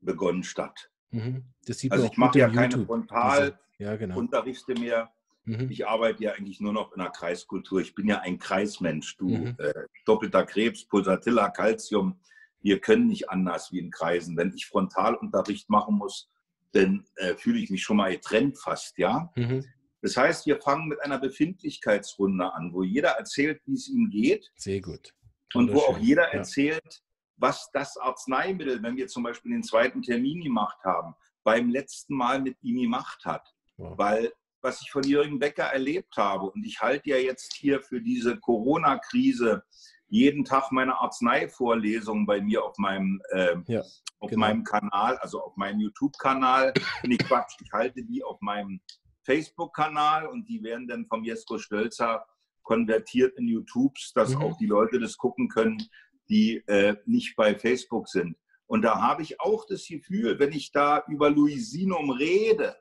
begonnen statt. Mhm. also ich mache ja keine Frontalunterrichte ja, genau. mehr. Mhm. Ich arbeite ja eigentlich nur noch in der Kreiskultur. Ich bin ja ein Kreismensch. Du, mhm. äh, doppelter Krebs, Pulsatilla, Calcium. Wir können nicht anders wie in Kreisen. Wenn ich Frontalunterricht machen muss, dann äh, fühle ich mich schon mal getrennt fast, ja. Mhm. Das heißt, wir fangen mit einer Befindlichkeitsrunde an, wo jeder erzählt, wie es ihm geht. Sehr gut. Und wo auch jeder ja. erzählt, was das Arzneimittel, wenn wir zum Beispiel den zweiten Termin gemacht haben, beim letzten Mal mit ihm gemacht hat. Wow. Weil was ich von Jürgen Becker erlebt habe, und ich halte ja jetzt hier für diese Corona-Krise jeden Tag meine Arzneivorlesungen bei mir auf meinem, äh, ja, auf genau. meinem Kanal, also auf meinem YouTube-Kanal. Nee, Quatsch, ich halte die auf meinem Facebook-Kanal und die werden dann vom Jesko Stölzer konvertiert in YouTubes, dass mhm. auch die Leute das gucken können, die äh, nicht bei Facebook sind. Und da habe ich auch das Gefühl, wenn ich da über Luisinum rede,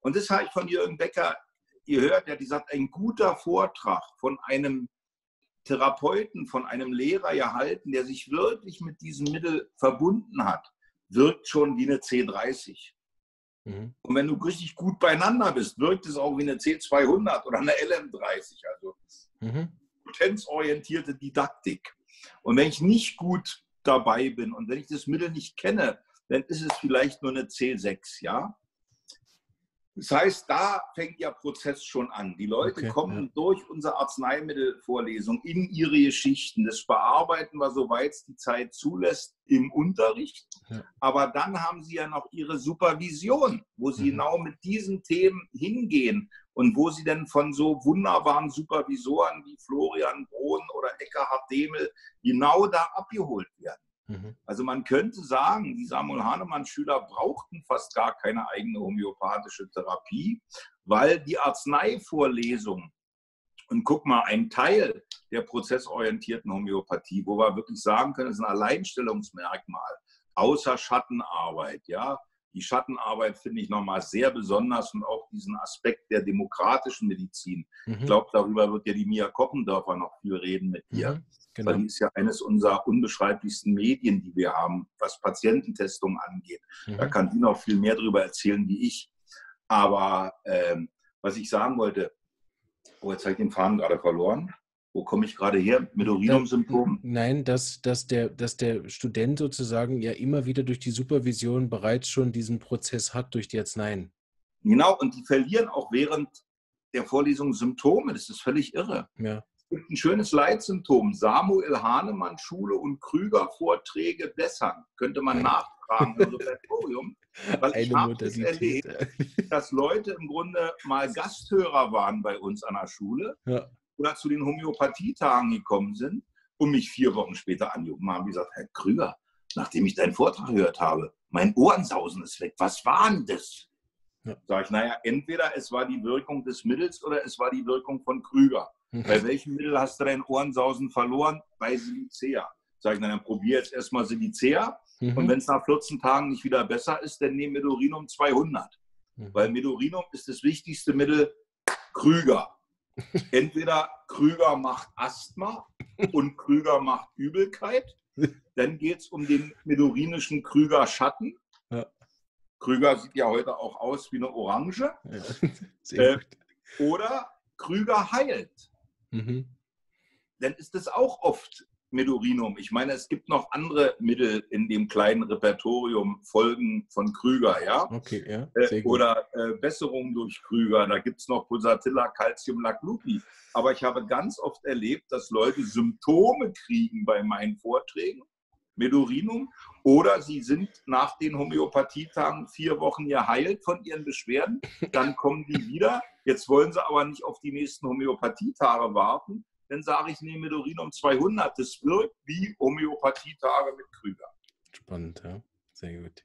und das habe ich von Jürgen Becker gehört, der hat gesagt, ein guter Vortrag von einem Therapeuten, von einem Lehrer erhalten, der sich wirklich mit diesem Mittel verbunden hat, wirkt schon wie eine C30. Mhm. Und wenn du richtig gut beieinander bist, wirkt es auch wie eine C200 oder eine LM30, also mhm. potenzorientierte Didaktik. Und wenn ich nicht gut dabei bin und wenn ich das Mittel nicht kenne, dann ist es vielleicht nur eine C6, ja. Das heißt, da fängt der Prozess schon an. Die Leute okay, kommen ja. durch unsere Arzneimittelvorlesung in ihre Geschichten. Das bearbeiten wir, soweit es die Zeit zulässt, im Unterricht. Ja. Aber dann haben sie ja noch ihre Supervision, wo sie mhm. genau mit diesen Themen hingehen und wo sie dann von so wunderbaren Supervisoren wie Florian Brohn oder Eckhard Demel genau da abgeholt werden. Mhm. Also man könnte sagen, die Samuel Hahnemann-Schüler brauchten fast gar keine eigene homöopathische Therapie, weil die Arzneivorlesung und guck mal, ein Teil der prozessorientierten Homöopathie, wo wir wirklich sagen können, ist ein Alleinstellungsmerkmal, außer Schattenarbeit, ja. Die Schattenarbeit finde ich nochmal sehr besonders und auch diesen Aspekt der demokratischen Medizin. Mhm. Ich glaube, darüber wird ja die Mia Koppendörfer noch viel reden mit dir. Mhm. Genau. Weil die ist ja eines unserer unbeschreiblichsten Medien, die wir haben, was Patiententestung angeht. Mhm. Da kann die noch viel mehr darüber erzählen wie ich. Aber ähm, was ich sagen wollte, oh, jetzt habe ich den Faden gerade verloren. Wo komme ich gerade her? Mit Urinum-Symptomen? Nein, dass, dass, der, dass der Student sozusagen ja immer wieder durch die Supervision bereits schon diesen Prozess hat durch die Arzneien. Genau, und die verlieren auch während der Vorlesung Symptome. Das ist völlig irre. Ja. Es gibt ein schönes Leitsymptom. Samuel Hahnemann Schule und Krüger Vorträge bessern. Könnte man nachfragen im Repertorium. Weil Eine ich habe es erlebt, dass Leute im Grunde mal Gasthörer waren bei uns an der Schule ja. Oder zu den Homöopathietagen gekommen sind und mich vier Wochen später angerufen haben und gesagt, Herr Krüger, nachdem ich deinen Vortrag gehört habe, mein Ohrensausen ist weg. Was war denn das? Ja. Sag ich, naja, entweder es war die Wirkung des Mittels oder es war die Wirkung von Krüger. Bei welchem Mittel hast du deinen Ohrensausen verloren? Bei Silicea. Sag ich, dann probier jetzt erstmal Silicea. Mhm. Und wenn es nach 14 Tagen nicht wieder besser ist, dann nehm Medorinum 200. Mhm. Weil Medorinum ist das wichtigste Mittel Krüger. Entweder Krüger macht Asthma und Krüger macht Übelkeit. Dann geht es um den medorinischen Krüger Schatten. Ja. Krüger sieht ja heute auch aus wie eine Orange. Ja, äh, oder Krüger heilt mhm. dann ist das auch oft Medurinum. Ich meine, es gibt noch andere Mittel in dem kleinen Repertorium, Folgen von Krüger, ja? Okay, ja. Äh, oder äh, Besserung durch Krüger. Da gibt es noch Pulsatilla, Calcium, Laclupi. Aber ich habe ganz oft erlebt, dass Leute Symptome kriegen bei meinen Vorträgen, Medurinum, oder sie sind nach den Homöopathietagen vier Wochen geheilt von ihren Beschwerden. Dann kommen die wieder Jetzt wollen sie aber nicht auf die nächsten Homöopathietage warten, dann sage ich nehme Medorinum 200. Das wirkt wie Homöopathietage mit Krüger. Spannend, ja. Sehr gut.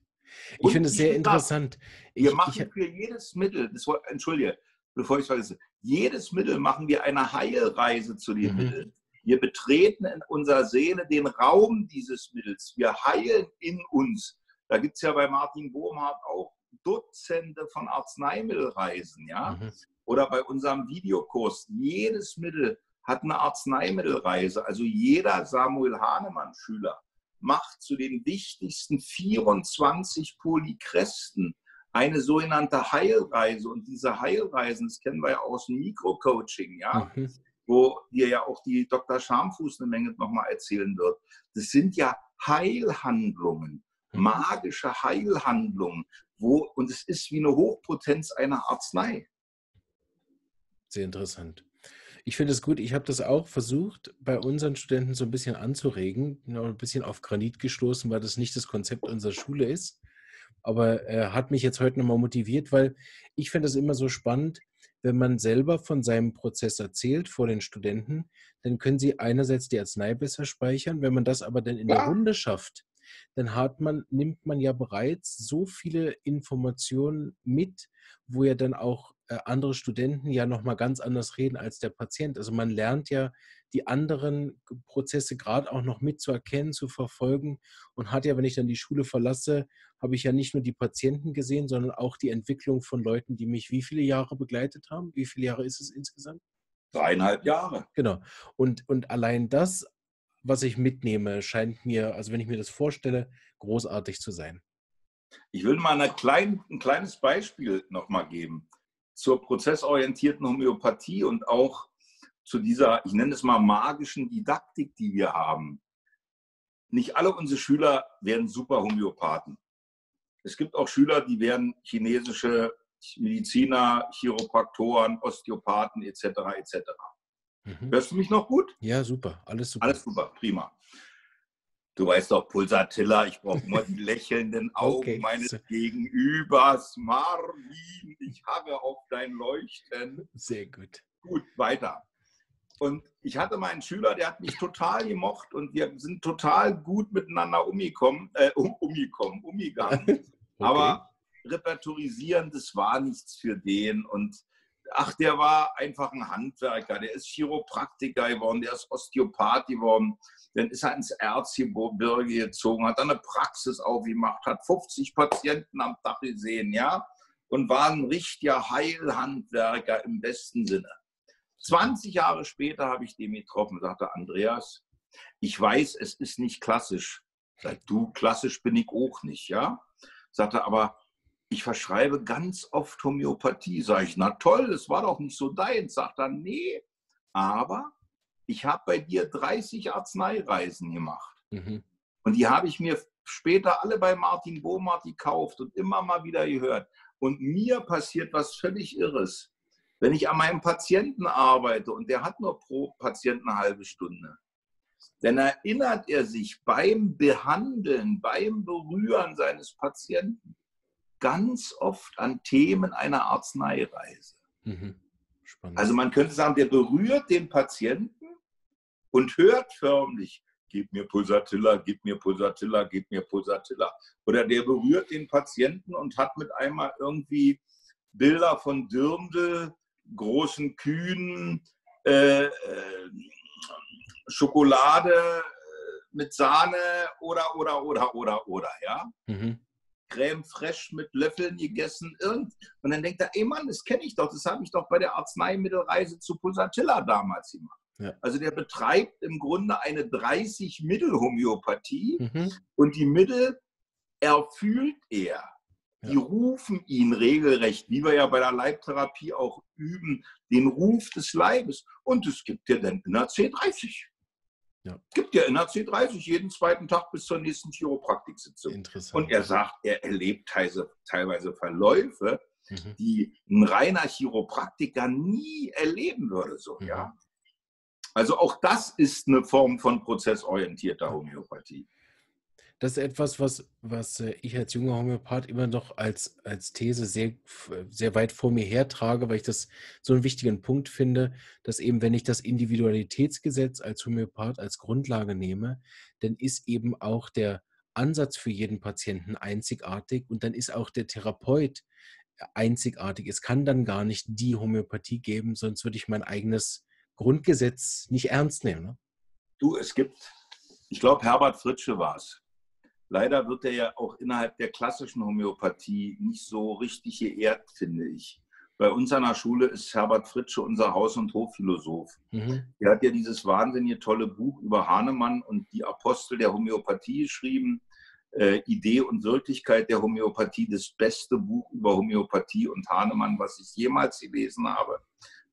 Ich finde es sehr interessant. Wir ich, machen ich, für jedes Mittel, das, entschuldige, bevor ich es vergesse, jedes Mittel machen wir eine Heilreise zu den mhm. Mitteln. Wir betreten in unserer Seele den Raum dieses Mittels. Wir heilen in uns. Da gibt es ja bei Martin Bohmhardt auch Dutzende von Arzneimittelreisen, ja. Mhm. Oder bei unserem Videokurs. Jedes Mittel hat eine Arzneimittelreise. Also jeder Samuel Hahnemann-Schüler macht zu den wichtigsten 24 Polykresten eine sogenannte Heilreise. Und diese Heilreisen, das kennen wir ja aus dem Mikrocoaching, ja, mhm. wo dir ja auch die Dr. Schamfuß eine Menge nochmal erzählen wird. Das sind ja Heilhandlungen, mhm. magische Heilhandlungen, wo, und es ist wie eine Hochpotenz einer Arznei. Sehr interessant. Ich finde es gut. Ich habe das auch versucht, bei unseren Studenten so ein bisschen anzuregen. Bin auch ein bisschen auf Granit gestoßen, weil das nicht das Konzept unserer Schule ist. Aber er äh, hat mich jetzt heute nochmal motiviert, weil ich finde es immer so spannend, wenn man selber von seinem Prozess erzählt vor den Studenten, dann können sie einerseits die Arznei besser speichern. Wenn man das aber dann in ja. der Runde schafft, dann hat man, nimmt man ja bereits so viele Informationen mit, wo ja dann auch andere Studenten ja nochmal ganz anders reden als der Patient. Also man lernt ja die anderen Prozesse gerade auch noch mitzuerkennen, zu verfolgen und hat ja, wenn ich dann die Schule verlasse, habe ich ja nicht nur die Patienten gesehen, sondern auch die Entwicklung von Leuten, die mich wie viele Jahre begleitet haben? Wie viele Jahre ist es insgesamt? Dreieinhalb Jahre. Genau. Und, und allein das, was ich mitnehme, scheint mir, also wenn ich mir das vorstelle, großartig zu sein. Ich will mal klein, ein kleines Beispiel nochmal geben zur prozessorientierten Homöopathie und auch zu dieser, ich nenne es mal magischen Didaktik, die wir haben. Nicht alle unsere Schüler werden super Homöopathen. Es gibt auch Schüler, die werden chinesische Mediziner, Chiropraktoren, Osteopathen etc. etc. Mhm. Hörst du mich noch gut? Ja, super. Alles super. Alles super, prima. Du weißt doch, Pulsatilla, ich brauche immer die lächelnden Augen okay. meines Gegenübers. Marvin, ich harre auf dein Leuchten. Sehr gut. Gut, weiter. Und ich hatte meinen Schüler, der hat mich total gemocht und wir sind total gut miteinander umgekommen, äh, um, umgekommen, umgegangen. okay. Aber repertorisieren, das war nichts für den. Und ach, der war einfach ein Handwerker, der ist Chiropraktiker geworden, der ist Osteopath geworden. Dann ist er ins Erzgebirge gezogen, hat eine Praxis aufgemacht, hat 50 Patienten am Tag gesehen, ja, und war ein richtiger Heilhandwerker im besten Sinne. 20 Jahre später habe ich den getroffen und sagte, Andreas, ich weiß, es ist nicht klassisch. Sag, du, klassisch bin ich auch nicht, ja. Sagte, aber ich verschreibe ganz oft Homöopathie. Sag ich, na toll, das war doch nicht so dein. Sagt er, nee, aber ich habe bei dir 30 Arzneireisen gemacht. Mhm. Und die habe ich mir später alle bei Martin Bohmart gekauft und immer mal wieder gehört. Und mir passiert was völlig Irres. Wenn ich an meinem Patienten arbeite und der hat nur pro Patienten eine halbe Stunde, dann erinnert er sich beim Behandeln, beim Berühren seines Patienten ganz oft an Themen einer Arzneireise. Mhm. Also man könnte sagen, der berührt den Patienten und hört förmlich, gib mir Pulsatilla, gib mir Pulsatilla, gib mir Pulsatilla. Oder der berührt den Patienten und hat mit einmal irgendwie Bilder von Dürndl, großen Kühen, äh, äh, Schokolade äh, mit Sahne oder, oder, oder, oder, oder, ja. Mhm. Creme fraiche mit Löffeln gegessen. Irgend. Und dann denkt er, ey Mann, das kenne ich doch, das habe ich doch bei der Arzneimittelreise zu Pulsatilla damals gemacht. Ja. Also der betreibt im Grunde eine 30-Mittel-Homöopathie mhm. und die Mittel erfühlt er. Die ja. rufen ihn regelrecht, wie wir ja bei der Leibtherapie auch üben, den Ruf des Leibes. Und es gibt ja dann in der C30. Ja. Es gibt ja in der C30 jeden zweiten Tag bis zur nächsten Chiropraktiksitzung. Und er sagt, er erlebt teilweise Verläufe, mhm. die ein reiner Chiropraktiker nie erleben würde. So, mhm. ja. Also auch das ist eine Form von prozessorientierter Homöopathie. Das ist etwas, was, was äh, ich als junger Homöopath immer noch als, als These sehr, sehr weit vor mir hertrage, weil ich das so einen wichtigen Punkt finde, dass eben, wenn ich das Individualitätsgesetz als Homöopath als Grundlage nehme, dann ist eben auch der Ansatz für jeden Patienten einzigartig und dann ist auch der Therapeut einzigartig. Es kann dann gar nicht die Homöopathie geben, sonst würde ich mein eigenes Grundgesetz nicht ernst nehmen. Ne? Du, es gibt, ich glaube, Herbert Fritsche war es. Leider wird er ja auch innerhalb der klassischen Homöopathie nicht so richtig geehrt, finde ich. Bei uns an der Schule ist Herbert Fritsche unser Haus- und Hofphilosoph. Mhm. Er hat ja dieses wahnsinnige tolle Buch über Hahnemann und die Apostel der Homöopathie geschrieben. Äh, Idee und Wirklichkeit der Homöopathie, das beste Buch über Homöopathie und Hahnemann, was ich jemals gelesen habe.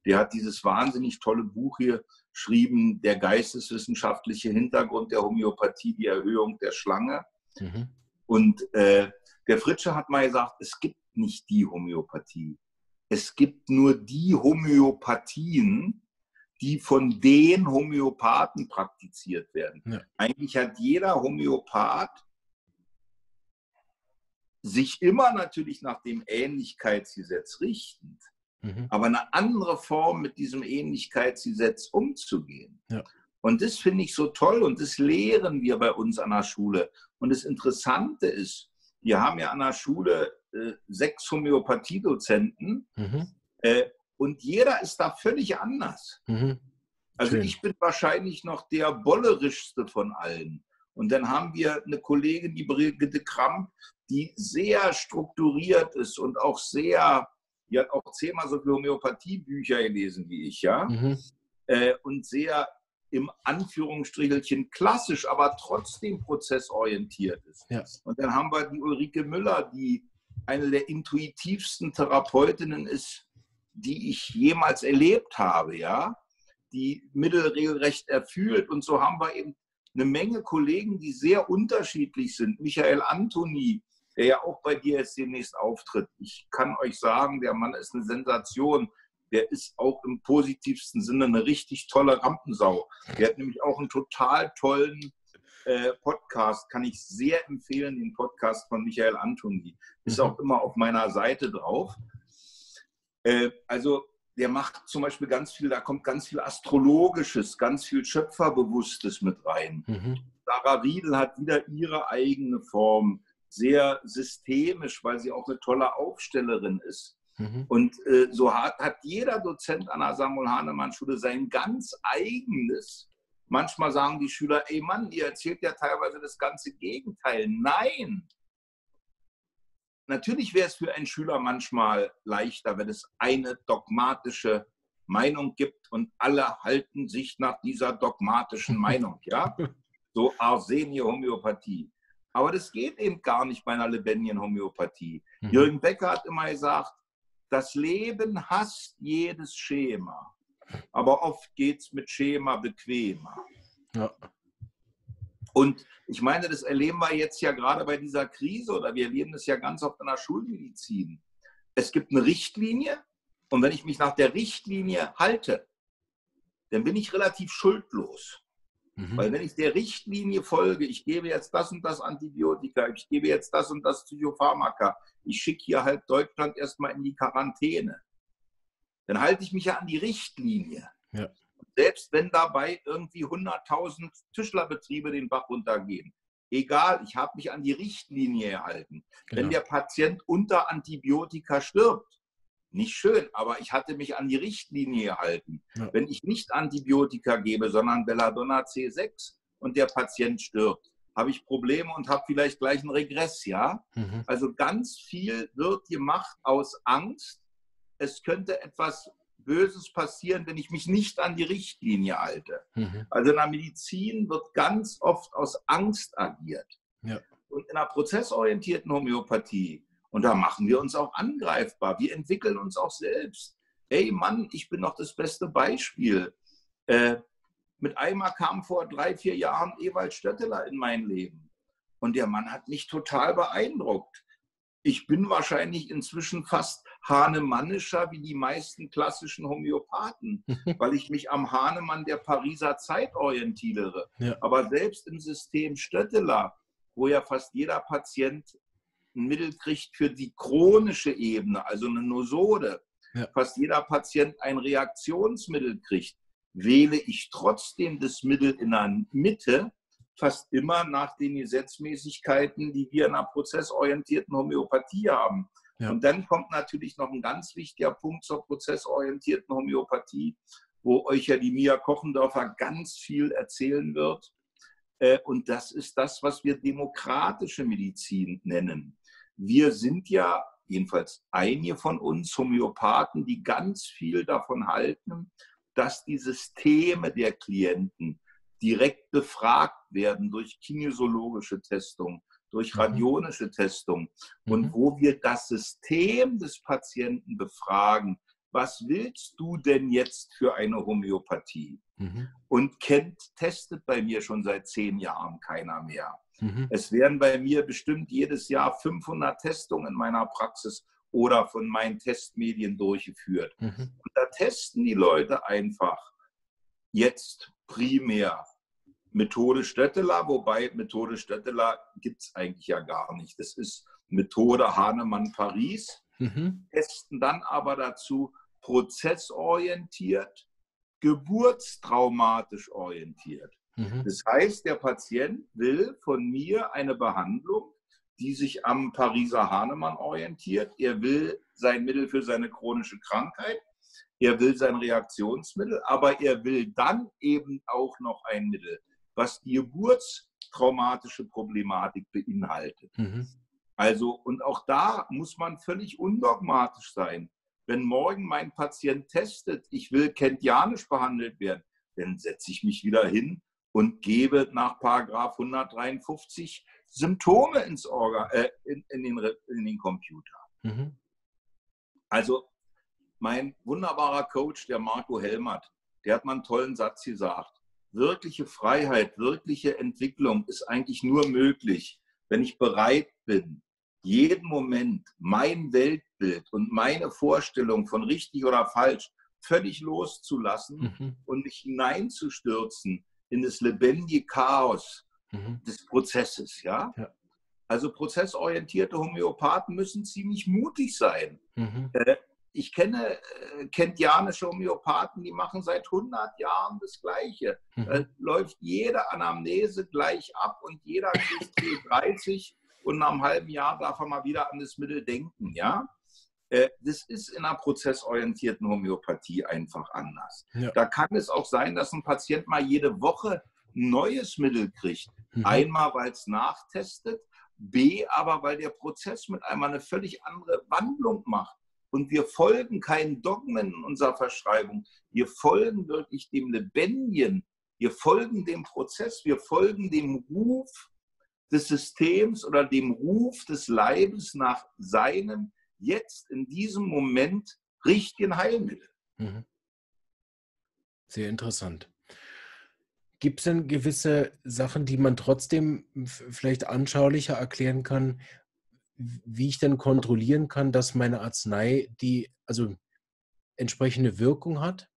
Der hat dieses wahnsinnig tolle Buch hier geschrieben, der geisteswissenschaftliche Hintergrund der Homöopathie, die Erhöhung der Schlange. Mhm. Und äh, der Fritsche hat mal gesagt, es gibt nicht die Homöopathie. Es gibt nur die Homöopathien, die von den Homöopathen praktiziert werden. Ja. Eigentlich hat jeder Homöopath sich immer natürlich nach dem Ähnlichkeitsgesetz richtend, mhm. aber eine andere Form mit diesem Ähnlichkeitsgesetz umzugehen. Ja. Und das finde ich so toll und das lehren wir bei uns an der Schule. Und das Interessante ist, wir haben ja an der Schule äh, sechs Homöopathiedozenten mhm. äh, und jeder ist da völlig anders. Mhm. Also Schön. ich bin wahrscheinlich noch der bollerischste von allen. Und dann haben wir eine Kollegin, die Brigitte Kramp, die sehr strukturiert ist und auch sehr, die hat auch zehnmal so viele Homöopathiebücher gelesen wie ich, ja. Mhm. Äh, und sehr im Anführungsstrichelchen klassisch, aber trotzdem prozessorientiert ist. Ja. Und dann haben wir die Ulrike Müller, die eine der intuitivsten Therapeutinnen ist, die ich jemals erlebt habe, ja, die Mittel regelrecht erfüllt. Und so haben wir eben eine Menge Kollegen, die sehr unterschiedlich sind. Michael Antoni, der ja auch bei dir jetzt demnächst auftritt. Ich kann euch sagen, der Mann ist eine Sensation der ist auch im positivsten Sinne eine richtig tolle Rampensau. Der hat nämlich auch einen total tollen äh, Podcast, kann ich sehr empfehlen, den Podcast von Michael Antoni. Ist mhm. auch immer auf meiner Seite drauf. Äh, also der macht zum Beispiel ganz viel, da kommt ganz viel Astrologisches, ganz viel Schöpferbewusstes mit rein. Mhm. Sarah Riedel hat wieder ihre eigene Form, sehr systemisch, weil sie auch eine tolle Aufstellerin ist. Mhm. Und äh, so hat, hat jeder Dozent an der Samuel Hahnemann Schule sein ganz eigenes. Manchmal sagen die Schüler, ey Mann, ihr erzählt ja teilweise das ganze Gegenteil. Nein! Natürlich wäre es für einen Schüler manchmal leichter, wenn es eine dogmatische Meinung gibt und alle halten sich nach dieser dogmatischen Meinung. Ja? So Arsenie Homöopathie. Aber das geht eben gar nicht bei einer lebendigen Homöopathie. Mhm. Jürgen Becker hat immer gesagt, das Leben hasst jedes Schema, aber oft geht es mit Schema bequemer. Ja. Und ich meine, das erleben wir jetzt ja gerade bei dieser Krise oder wir erleben das ja ganz oft in der Schulmedizin. Es gibt eine Richtlinie und wenn ich mich nach der Richtlinie halte, dann bin ich relativ schuldlos. Mhm. Weil wenn ich der Richtlinie folge, ich gebe jetzt das und das Antibiotika, ich gebe jetzt das und das Psychopharmaka, ich schicke hier halb Deutschland erstmal in die Quarantäne, dann halte ich mich ja an die Richtlinie. Ja. Selbst wenn dabei irgendwie 100.000 Tischlerbetriebe den Bach runtergehen. Egal, ich habe mich an die Richtlinie gehalten. Genau. Wenn der Patient unter Antibiotika stirbt, nicht schön, aber ich hatte mich an die Richtlinie gehalten. Ja. Wenn ich nicht Antibiotika gebe, sondern Belladonna C6 und der Patient stirbt, habe ich Probleme und habe vielleicht gleich einen Regress, ja? Mhm. Also ganz viel wird gemacht aus Angst. Es könnte etwas Böses passieren, wenn ich mich nicht an die Richtlinie halte. Mhm. Also in der Medizin wird ganz oft aus Angst agiert. Ja. Und in einer prozessorientierten Homöopathie und da machen wir uns auch angreifbar. Wir entwickeln uns auch selbst. Ey Mann, ich bin doch das beste Beispiel. Äh, mit einmal kam vor drei, vier Jahren Ewald Stötteler in mein Leben. Und der Mann hat mich total beeindruckt. Ich bin wahrscheinlich inzwischen fast hahnemannischer wie die meisten klassischen Homöopathen, weil ich mich am Hahnemann der Pariser Zeit orientiere. Ja. Aber selbst im System Stötteler wo ja fast jeder Patient ein Mittel kriegt für die chronische Ebene, also eine Nosode, ja. fast jeder Patient ein Reaktionsmittel kriegt, wähle ich trotzdem das Mittel in der Mitte fast immer nach den Gesetzmäßigkeiten, die wir in einer prozessorientierten Homöopathie haben. Ja. Und dann kommt natürlich noch ein ganz wichtiger Punkt zur prozessorientierten Homöopathie, wo euch ja die Mia Kochendorfer ganz viel erzählen wird. Äh, und das ist das, was wir demokratische Medizin nennen. Wir sind ja, jedenfalls einige von uns Homöopathen, die ganz viel davon halten, dass die Systeme der Klienten direkt befragt werden durch kinesiologische Testung, durch mhm. radionische Testung. Und mhm. wo wir das System des Patienten befragen, was willst du denn jetzt für eine Homöopathie? Mhm. Und kennt, testet bei mir schon seit zehn Jahren keiner mehr. Mhm. Es werden bei mir bestimmt jedes Jahr 500 Testungen in meiner Praxis oder von meinen Testmedien durchgeführt. Mhm. Und da testen die Leute einfach jetzt primär Methode Stötteler, wobei Methode Stötteler gibt es eigentlich ja gar nicht. Das ist Methode Hahnemann Paris, mhm. testen dann aber dazu prozessorientiert, geburtstraumatisch orientiert. Mhm. Das heißt, der Patient will von mir eine Behandlung, die sich am Pariser Hahnemann orientiert. Er will sein Mittel für seine chronische Krankheit. Er will sein Reaktionsmittel, aber er will dann eben auch noch ein Mittel, was die geburtstraumatische Problematik beinhaltet. Mhm. Also, und auch da muss man völlig undogmatisch sein. Wenn morgen mein Patient testet, ich will kentianisch behandelt werden, dann setze ich mich wieder hin und gebe nach Paragraph 153 Symptome ins Organ, äh, in, in, den, in, den, Computer. Mhm. Also mein wunderbarer Coach, der Marco Helmert, der hat mal einen tollen Satz gesagt. Wirkliche Freiheit, wirkliche Entwicklung ist eigentlich nur möglich, wenn ich bereit bin, jeden Moment mein Weltbild und meine Vorstellung von richtig oder falsch völlig loszulassen mhm. und mich hineinzustürzen in das lebendige Chaos mhm. des Prozesses. Ja? ja? Also prozessorientierte Homöopathen müssen ziemlich mutig sein. Mhm. Äh, ich kenne äh, kentianische Homöopathen, die machen seit 100 Jahren das Gleiche. Mhm. Da läuft jede Anamnese gleich ab und jeder kriegt T30 und nach einem halben Jahr darf er mal wieder an das Mittel denken. Ja? Äh, das ist in einer prozessorientierten Homöopathie einfach anders. Ja. Da kann es auch sein, dass ein Patient mal jede Woche ein neues Mittel kriegt. Mhm. Einmal, weil es nachtestet, B, aber weil der Prozess mit einmal eine völlig andere Wandlung macht. Und wir folgen keinen Dogmen in unserer Verschreibung. Wir folgen wirklich dem Lebendigen. Wir folgen dem Prozess. Wir folgen dem Ruf des Systems oder dem Ruf des Leibes nach seinem jetzt in diesem Moment richtigen Heilmittel. Mhm. Sehr interessant. Gibt es denn gewisse Sachen, die man trotzdem vielleicht anschaulicher erklären kann, wie ich denn kontrollieren kann, dass meine Arznei die also entsprechende Wirkung hat?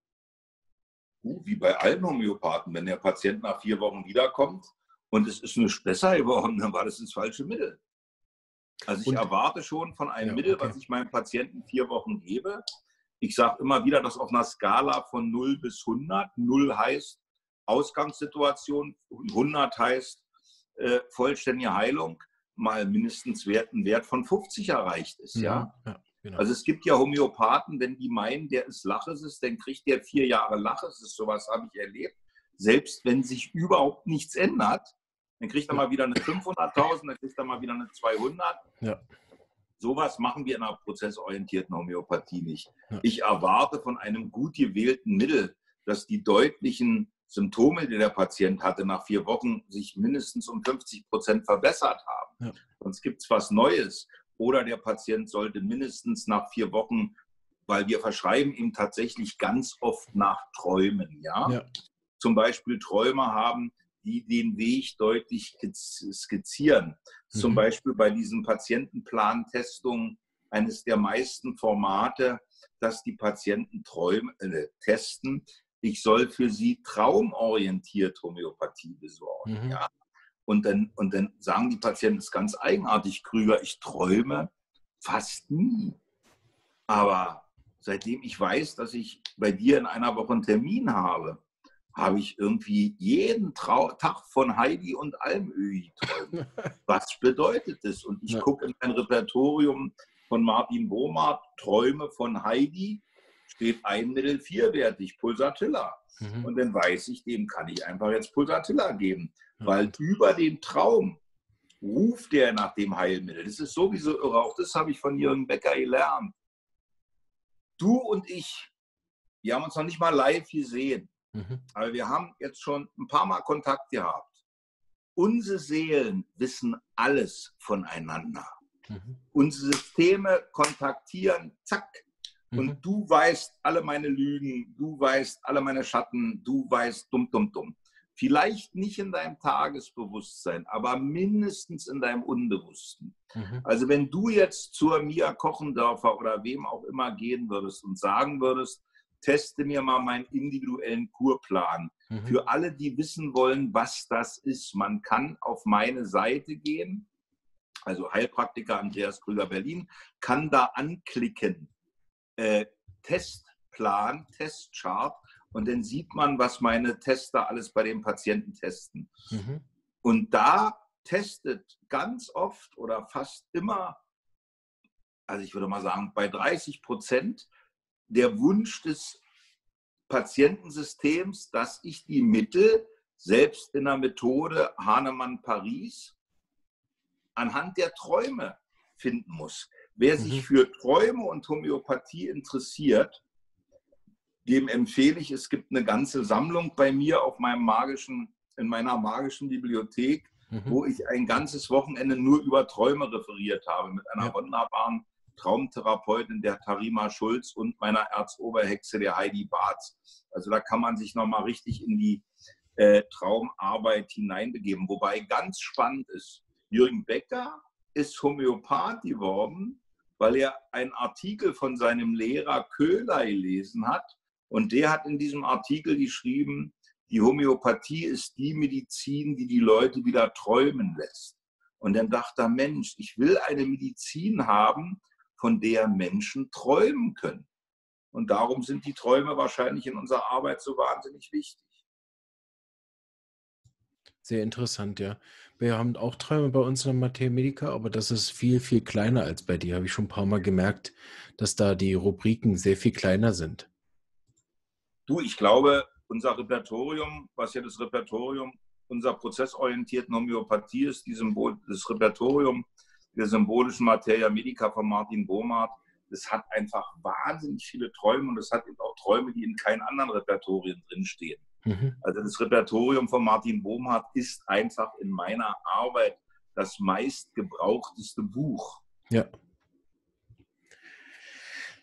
Wie bei allen Homöopathen, wenn der Patient nach vier Wochen wiederkommt und es ist nicht besser geworden, dann war das das falsche Mittel. Also ich und, erwarte schon von einem ja, Mittel, okay. was ich meinem Patienten vier Wochen gebe. Ich sage immer wieder, dass auf einer Skala von 0 bis 100, 0 heißt Ausgangssituation, 100 heißt äh, vollständige Heilung, mal mindestens Wert, ein Wert von 50 erreicht ist. Ja, ja? ja genau. Also es gibt ja Homöopathen, wenn die meinen, der ist Laches, dann kriegt der vier Jahre Laches. Sowas habe ich erlebt. Selbst wenn sich überhaupt nichts ändert, dann kriegt er mal wieder eine 500.000, dann kriegt er mal wieder eine 200. Ja. Sowas machen wir in einer prozessorientierten Homöopathie nicht. Ja. Ich erwarte von einem gut gewählten Mittel, dass die deutlichen Symptome, die der Patient hatte, nach vier Wochen sich mindestens um 50 Prozent verbessert haben. Ja. Sonst gibt es was Neues. Oder der Patient sollte mindestens nach vier Wochen, weil wir verschreiben ihm tatsächlich ganz oft nach Träumen. Ja? ja. Zum Beispiel Träume haben, die den Weg deutlich skizzieren. Mhm. Zum Beispiel bei diesen Patientenplantestungen eines der meisten Formate, dass die Patienten träumen, äh, testen. Ich soll für sie traumorientiert Homöopathie besorgen. Mhm. Ja? Und dann, und dann sagen die Patienten, das ist ganz eigenartig, Krüger, ich träume fast nie. Aber seitdem ich weiß, dass ich bei dir in einer Woche einen Termin habe, habe ich irgendwie jeden Trau Tag von Heidi und Almöhi träumt. Was bedeutet das? Und ich ja. gucke in mein Repertorium von Martin Bohmart, Träume von Heidi, steht ein Mittel vierwertig, Pulsatilla. Mhm. Und dann weiß ich, dem kann ich einfach jetzt Pulsatilla geben. Mhm. Weil über den Traum ruft der nach dem Heilmittel. Das ist sowieso irre. Auch das habe ich von Jürgen Becker gelernt. Du und ich, wir haben uns noch nicht mal live gesehen. Mhm. Aber wir haben jetzt schon ein paar Mal Kontakt gehabt. Unsere Seelen wissen alles voneinander. Mhm. Unsere Systeme kontaktieren, zack. Mhm. Und du weißt alle meine Lügen, du weißt alle meine Schatten, du weißt dumm, dumm, dumm. Vielleicht nicht in deinem Tagesbewusstsein, aber mindestens in deinem Unbewussten. Mhm. Also wenn du jetzt zur Mia Kochendörfer oder wem auch immer gehen würdest und sagen würdest, teste mir mal meinen individuellen Kurplan. Mhm. Für alle, die wissen wollen, was das ist, man kann auf meine Seite gehen, also Heilpraktiker Andreas Krüger Berlin, kann da anklicken, äh, Testplan, Testchart und dann sieht man, was meine Tester alles bei den Patienten testen. Mhm. Und da testet ganz oft oder fast immer, also ich würde mal sagen, bei 30 Prozent der Wunsch des Patientensystems, dass ich die Mittel selbst in der Methode Hahnemann-Paris anhand der Träume finden muss. Wer mhm. sich für Träume und Homöopathie interessiert, dem empfehle ich, es gibt eine ganze Sammlung bei mir auf meinem magischen, in meiner magischen Bibliothek, mhm. wo ich ein ganzes Wochenende nur über Träume referiert habe mit einer ja. wunderbaren Traumtherapeutin, der Tarima Schulz und meiner Erzoberhexe, der Heidi Barz. Also da kann man sich nochmal richtig in die äh, Traumarbeit hineinbegeben. Wobei ganz spannend ist, Jürgen Becker ist Homöopath geworden, weil er einen Artikel von seinem Lehrer Köhler gelesen hat. Und der hat in diesem Artikel geschrieben, die Homöopathie ist die Medizin, die die Leute wieder träumen lässt. Und dann dachte er, Mensch, ich will eine Medizin haben, von der Menschen träumen können. Und darum sind die Träume wahrscheinlich in unserer Arbeit so wahnsinnig wichtig. Sehr interessant, ja. Wir haben auch Träume bei uns in der Materia Medica, aber das ist viel, viel kleiner als bei dir. Habe ich schon ein paar Mal gemerkt, dass da die Rubriken sehr viel kleiner sind. Du, ich glaube, unser Repertorium, was ja das Repertorium unserer prozessorientierten Homöopathie ist, die Symbol, das Repertorium der symbolischen Materia Medica von Martin Bohmart, das hat einfach wahnsinnig viele Träume und es hat eben auch Träume, die in keinen anderen Repertorien drinstehen. Mhm. Also das Repertorium von Martin Bohmart ist einfach in meiner Arbeit das meistgebrauchteste Buch. Ja.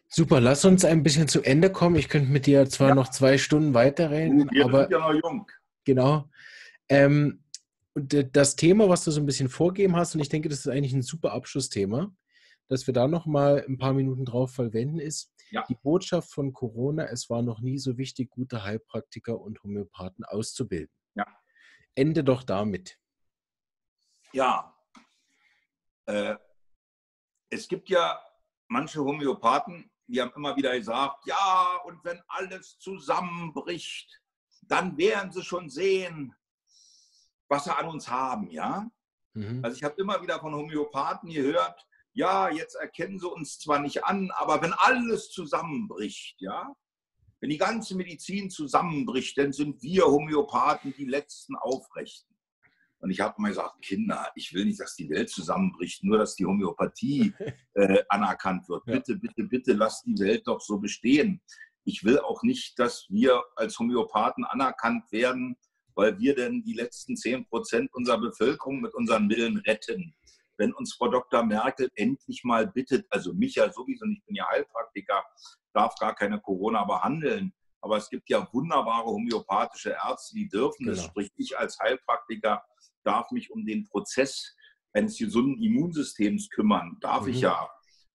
Super, lass uns ein bisschen zu Ende kommen. Ich könnte mit dir zwar ja. noch zwei Stunden weiterreden, Wir aber sind ja noch jung. Genau. Ähm, und das Thema, was du so ein bisschen vorgeben hast, und ich denke, das ist eigentlich ein super Abschlussthema, dass wir da noch mal ein paar Minuten drauf verwenden, ist ja. die Botschaft von Corona, es war noch nie so wichtig, gute Heilpraktiker und Homöopathen auszubilden. Ja. Ende doch damit. Ja. Äh, es gibt ja manche Homöopathen, die haben immer wieder gesagt, ja, und wenn alles zusammenbricht, dann werden sie schon sehen, was sie an uns haben, ja. Mhm. Also ich habe immer wieder von Homöopathen gehört, ja, jetzt erkennen sie uns zwar nicht an, aber wenn alles zusammenbricht, ja, wenn die ganze Medizin zusammenbricht, dann sind wir Homöopathen die letzten Aufrechten. Und ich habe immer gesagt, Kinder, ich will nicht, dass die Welt zusammenbricht, nur dass die Homöopathie äh, anerkannt wird. Bitte, ja. bitte, bitte, lass die Welt doch so bestehen. Ich will auch nicht, dass wir als Homöopathen anerkannt werden, weil wir denn die letzten 10 Prozent unserer Bevölkerung mit unseren Mitteln retten. Wenn uns Frau Dr. Merkel endlich mal bittet, also mich ja sowieso, ich bin ja Heilpraktiker, darf gar keine Corona behandeln, aber es gibt ja wunderbare homöopathische Ärzte, die dürfen genau. das. Sprich, ich als Heilpraktiker darf mich um den Prozess eines gesunden Immunsystems kümmern. Darf mhm. ich ja.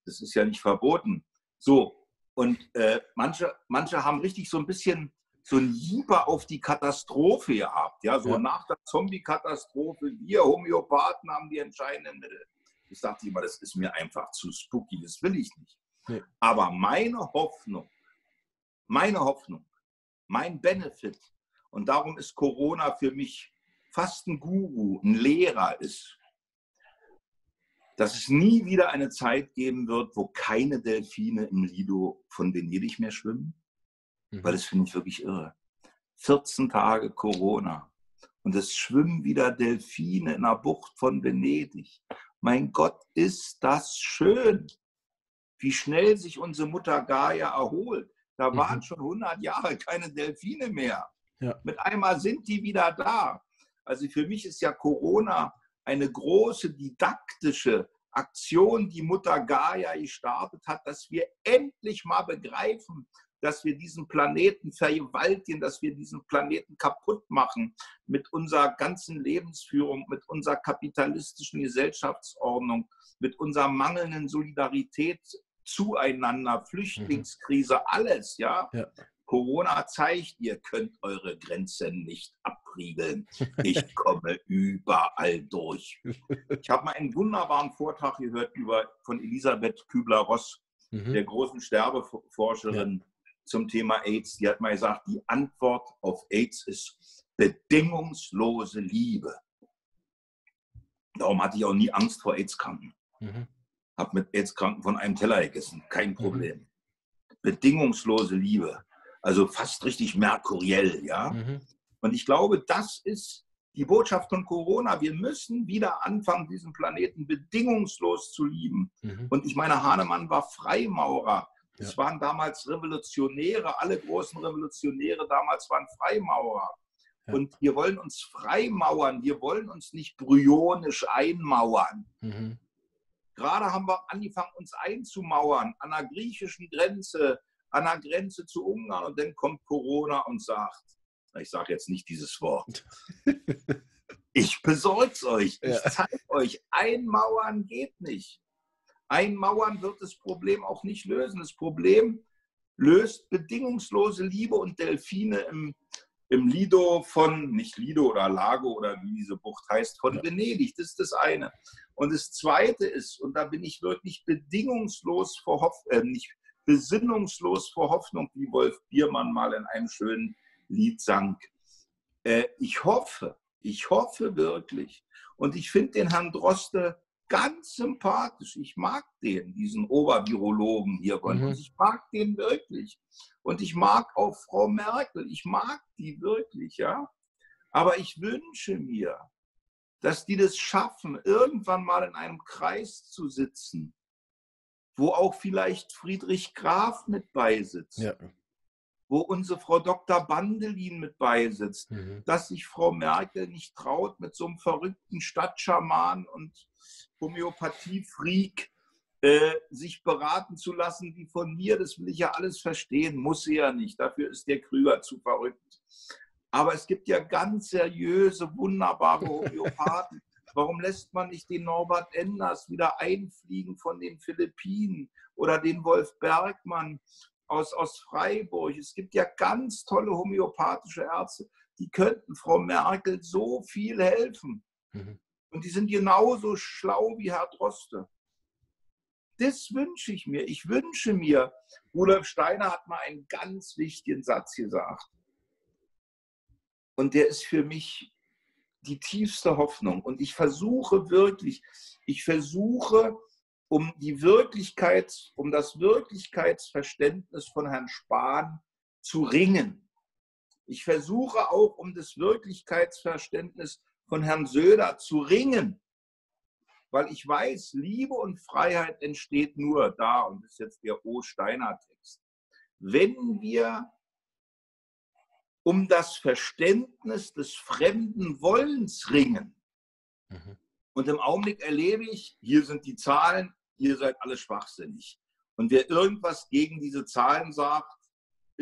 Das ist ja nicht verboten. So, und äh, manche, manche haben richtig so ein bisschen so ein Jieber auf die Katastrophe gehabt. Ja, so ja. nach der Zombie-Katastrophe, wir Homöopathen haben die entscheidenden Mittel. Ich dachte immer, das ist mir einfach zu spooky, das will ich nicht. Nee. Aber meine Hoffnung, meine Hoffnung, mein Benefit, und darum ist Corona für mich fast ein Guru, ein Lehrer ist, dass es nie wieder eine Zeit geben wird, wo keine Delfine im Lido von Venedig mehr schwimmen, mhm. weil das finde ich wirklich irre. 14 Tage Corona und es schwimmen wieder Delfine in der Bucht von Venedig. Mein Gott, ist das schön, wie schnell sich unsere Mutter Gaia erholt. Da mhm. waren schon 100 Jahre keine Delfine mehr. Ja. Mit einmal sind die wieder da. Also für mich ist ja Corona eine große didaktische Aktion, die Mutter Gaia gestartet hat, dass wir endlich mal begreifen, dass wir diesen Planeten vergewaltigen, dass wir diesen Planeten kaputt machen mit unserer ganzen Lebensführung, mit unserer kapitalistischen Gesellschaftsordnung, mit unserer mangelnden Solidarität zueinander, Flüchtlingskrise, alles, ja. ja. Corona zeigt, ihr könnt eure Grenzen nicht abriegeln. Ich komme überall durch. Ich habe mal einen wunderbaren Vortrag gehört über, von Elisabeth Kübler-Ross, mhm. der großen Sterbeforscherin ja. Zum Thema AIDS. Die hat mal gesagt, die Antwort auf AIDS ist bedingungslose Liebe. Darum hatte ich auch nie Angst vor AIDS-Kranken. Mhm. Habe mit AIDS-Kranken von einem Teller gegessen, kein mhm. Problem. Mhm. Bedingungslose Liebe. Also fast richtig merkuriell, ja. Mhm. Und ich glaube, das ist die Botschaft von Corona. Wir müssen wieder anfangen, diesen Planeten bedingungslos zu lieben. Mhm. Und ich meine, Hahnemann war Freimaurer. Es ja. waren damals Revolutionäre, alle großen Revolutionäre damals waren Freimaurer. Ja. Und wir wollen uns freimauern, wir wollen uns nicht bryonisch einmauern. Mhm. Gerade haben wir angefangen, uns einzumauern an der griechischen Grenze, an der Grenze zu Ungarn und dann kommt Corona und sagt, ich sage jetzt nicht dieses Wort, ich besorg's euch, ich zeige euch, einmauern geht nicht. Einmauern wird das Problem auch nicht lösen. Das Problem löst bedingungslose Liebe und Delfine im, im Lido von, nicht Lido oder Lago oder wie diese Bucht heißt, von ja. Venedig. Das ist das eine. Und das zweite ist, und da bin ich wirklich bedingungslos vor Hoff, äh, nicht besinnungslos vor Hoffnung, wie Wolf Biermann mal in einem schönen Lied sang. Äh, ich hoffe, ich hoffe wirklich, und ich finde den Herrn Droste ganz sympathisch. Ich mag den, diesen Obervirologen hier bei mhm. uns. Ich mag den wirklich. Und ich mag auch Frau Merkel. Ich mag die wirklich, ja. Aber ich wünsche mir, dass die das schaffen, irgendwann mal in einem Kreis zu sitzen wo auch vielleicht Friedrich Graf mit beisitzt, ja. wo unsere Frau Dr. Bandelin mit beisitzt, mhm. dass sich Frau Merkel nicht traut, mit so einem verrückten Stadtschaman und Homöopathiefreak äh, sich beraten zu lassen, wie von mir, das will ich ja alles verstehen, muss sie ja nicht, dafür ist der Krüger zu verrückt. Aber es gibt ja ganz seriöse, wunderbare Homöopathen, Warum lässt man nicht den Norbert Enders wieder einfliegen von den Philippinen oder den Wolf Bergmann aus, aus Freiburg? Es gibt ja ganz tolle homöopathische Ärzte, die könnten Frau Merkel so viel helfen. Mhm. Und die sind genauso schlau wie Herr Droste. Das wünsche ich mir. Ich wünsche mir, Rudolf Steiner hat mal einen ganz wichtigen Satz gesagt. Und der ist für mich die tiefste Hoffnung. Und ich versuche wirklich, ich versuche, um die Wirklichkeit, um das Wirklichkeitsverständnis von Herrn Spahn zu ringen. Ich versuche auch, um das Wirklichkeitsverständnis von Herrn Söder zu ringen. Weil ich weiß, Liebe und Freiheit entsteht nur da, und das ist jetzt der O. Steiner Text, wenn wir um das Verständnis des fremden Wollens ringen. Mhm. Und im Augenblick erlebe ich, hier sind die Zahlen, ihr seid alle schwachsinnig. Und wer irgendwas gegen diese Zahlen sagt,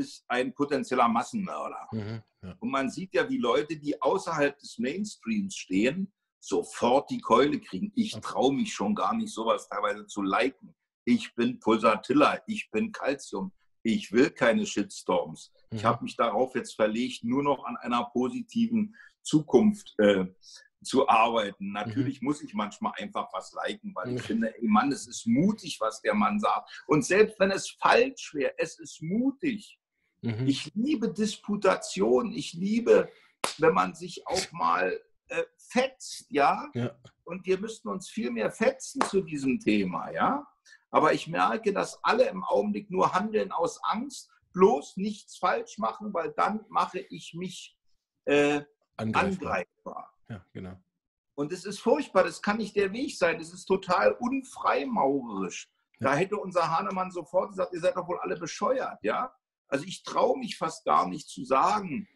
ist ein potenzieller Massenmörder. Mhm, ja. Und man sieht ja, wie Leute, die außerhalb des Mainstreams stehen, sofort die Keule kriegen. Ich traue mich schon gar nicht, sowas teilweise zu liken. Ich bin Pulsatilla, ich bin Calcium, Ich will keine Shitstorms. Mhm. Ich habe mich darauf jetzt verlegt, nur noch an einer positiven Zukunft äh, zu arbeiten. Natürlich muss ich manchmal einfach was liken, weil ich Mhm. finde, ey Mann, es ist mutig, was der Mann sagt. Und selbst wenn es falsch wäre, es ist mutig. Mhm. Ich liebe Disputation. Ich liebe, wenn man sich auch mal äh, fetzt, ja. Ja. Und wir müssten uns viel mehr fetzen zu diesem Thema, ja. Aber ich merke, dass alle im Augenblick nur handeln aus Angst, bloß nichts falsch machen, weil dann mache ich mich äh, Angreifbar. angreifbar. Ja, genau. Und es ist furchtbar, das kann nicht der Weg sein. Es ist total unfreimaurerisch. Da hätte unser Hahnemann sofort gesagt, ihr seid doch wohl alle bescheuert, ja? Also ich traue mich fast gar nicht zu sagen.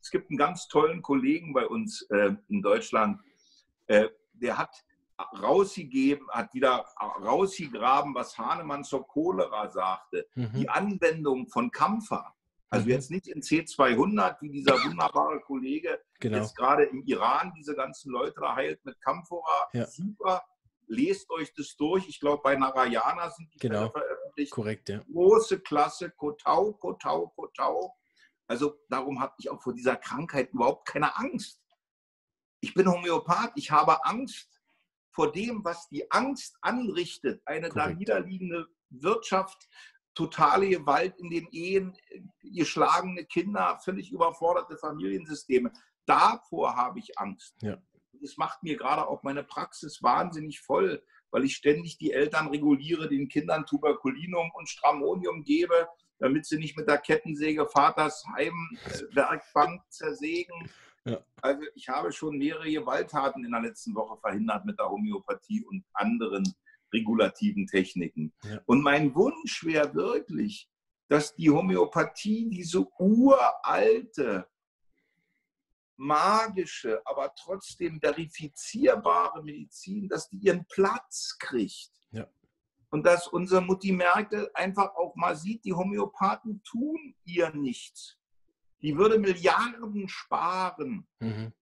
Es gibt einen ganz tollen Kollegen bei uns äh, in Deutschland, äh, der hat rausgegeben, hat wieder rausgegraben, was Hahnemann zur Cholera sagte. Mhm. Die Anwendung von Kampfer. Also Mhm. jetzt nicht in C200, wie dieser wunderbare Kollege Genau. jetzt gerade im Iran diese ganzen Leute da heilt mit Camphora. Ja. Super. Lest euch das durch. Ich glaube, bei Narayana sind die Genau. Veröffentlicht. Korrekt, ja. Große Klasse, Kotau, Kotau, Kotau. Also darum habe ich auch vor dieser Krankheit überhaupt keine Angst. Ich bin Homöopath. Ich habe Angst vor dem, was die Angst anrichtet. Eine da Korrekt. niederliegende Wirtschaft, totale Gewalt in den Ehen, geschlagene Kinder, völlig überforderte Familiensysteme. Davor habe ich Angst. Ja. Das macht mir gerade auch meine Praxis wahnsinnig voll, weil ich ständig die Eltern reguliere, den Kindern Tuberkulinum und Stramonium gebe, damit sie nicht mit der Kettensäge Vaters Heimwerkbank zersägen. Ja. Also ich habe schon mehrere Gewalttaten in der letzten Woche verhindert mit der Homöopathie und anderen regulativen Techniken. Ja. Und mein Wunsch wäre wirklich, dass die Homöopathie diese uralte, magische, aber trotzdem verifizierbare Medizin, dass die ihren Platz kriegt. Ja. Und dass unsere Mutti Merkel einfach auch mal sieht, die Homöopathen tun ihr nichts. Die würde Milliarden sparen, Mhm.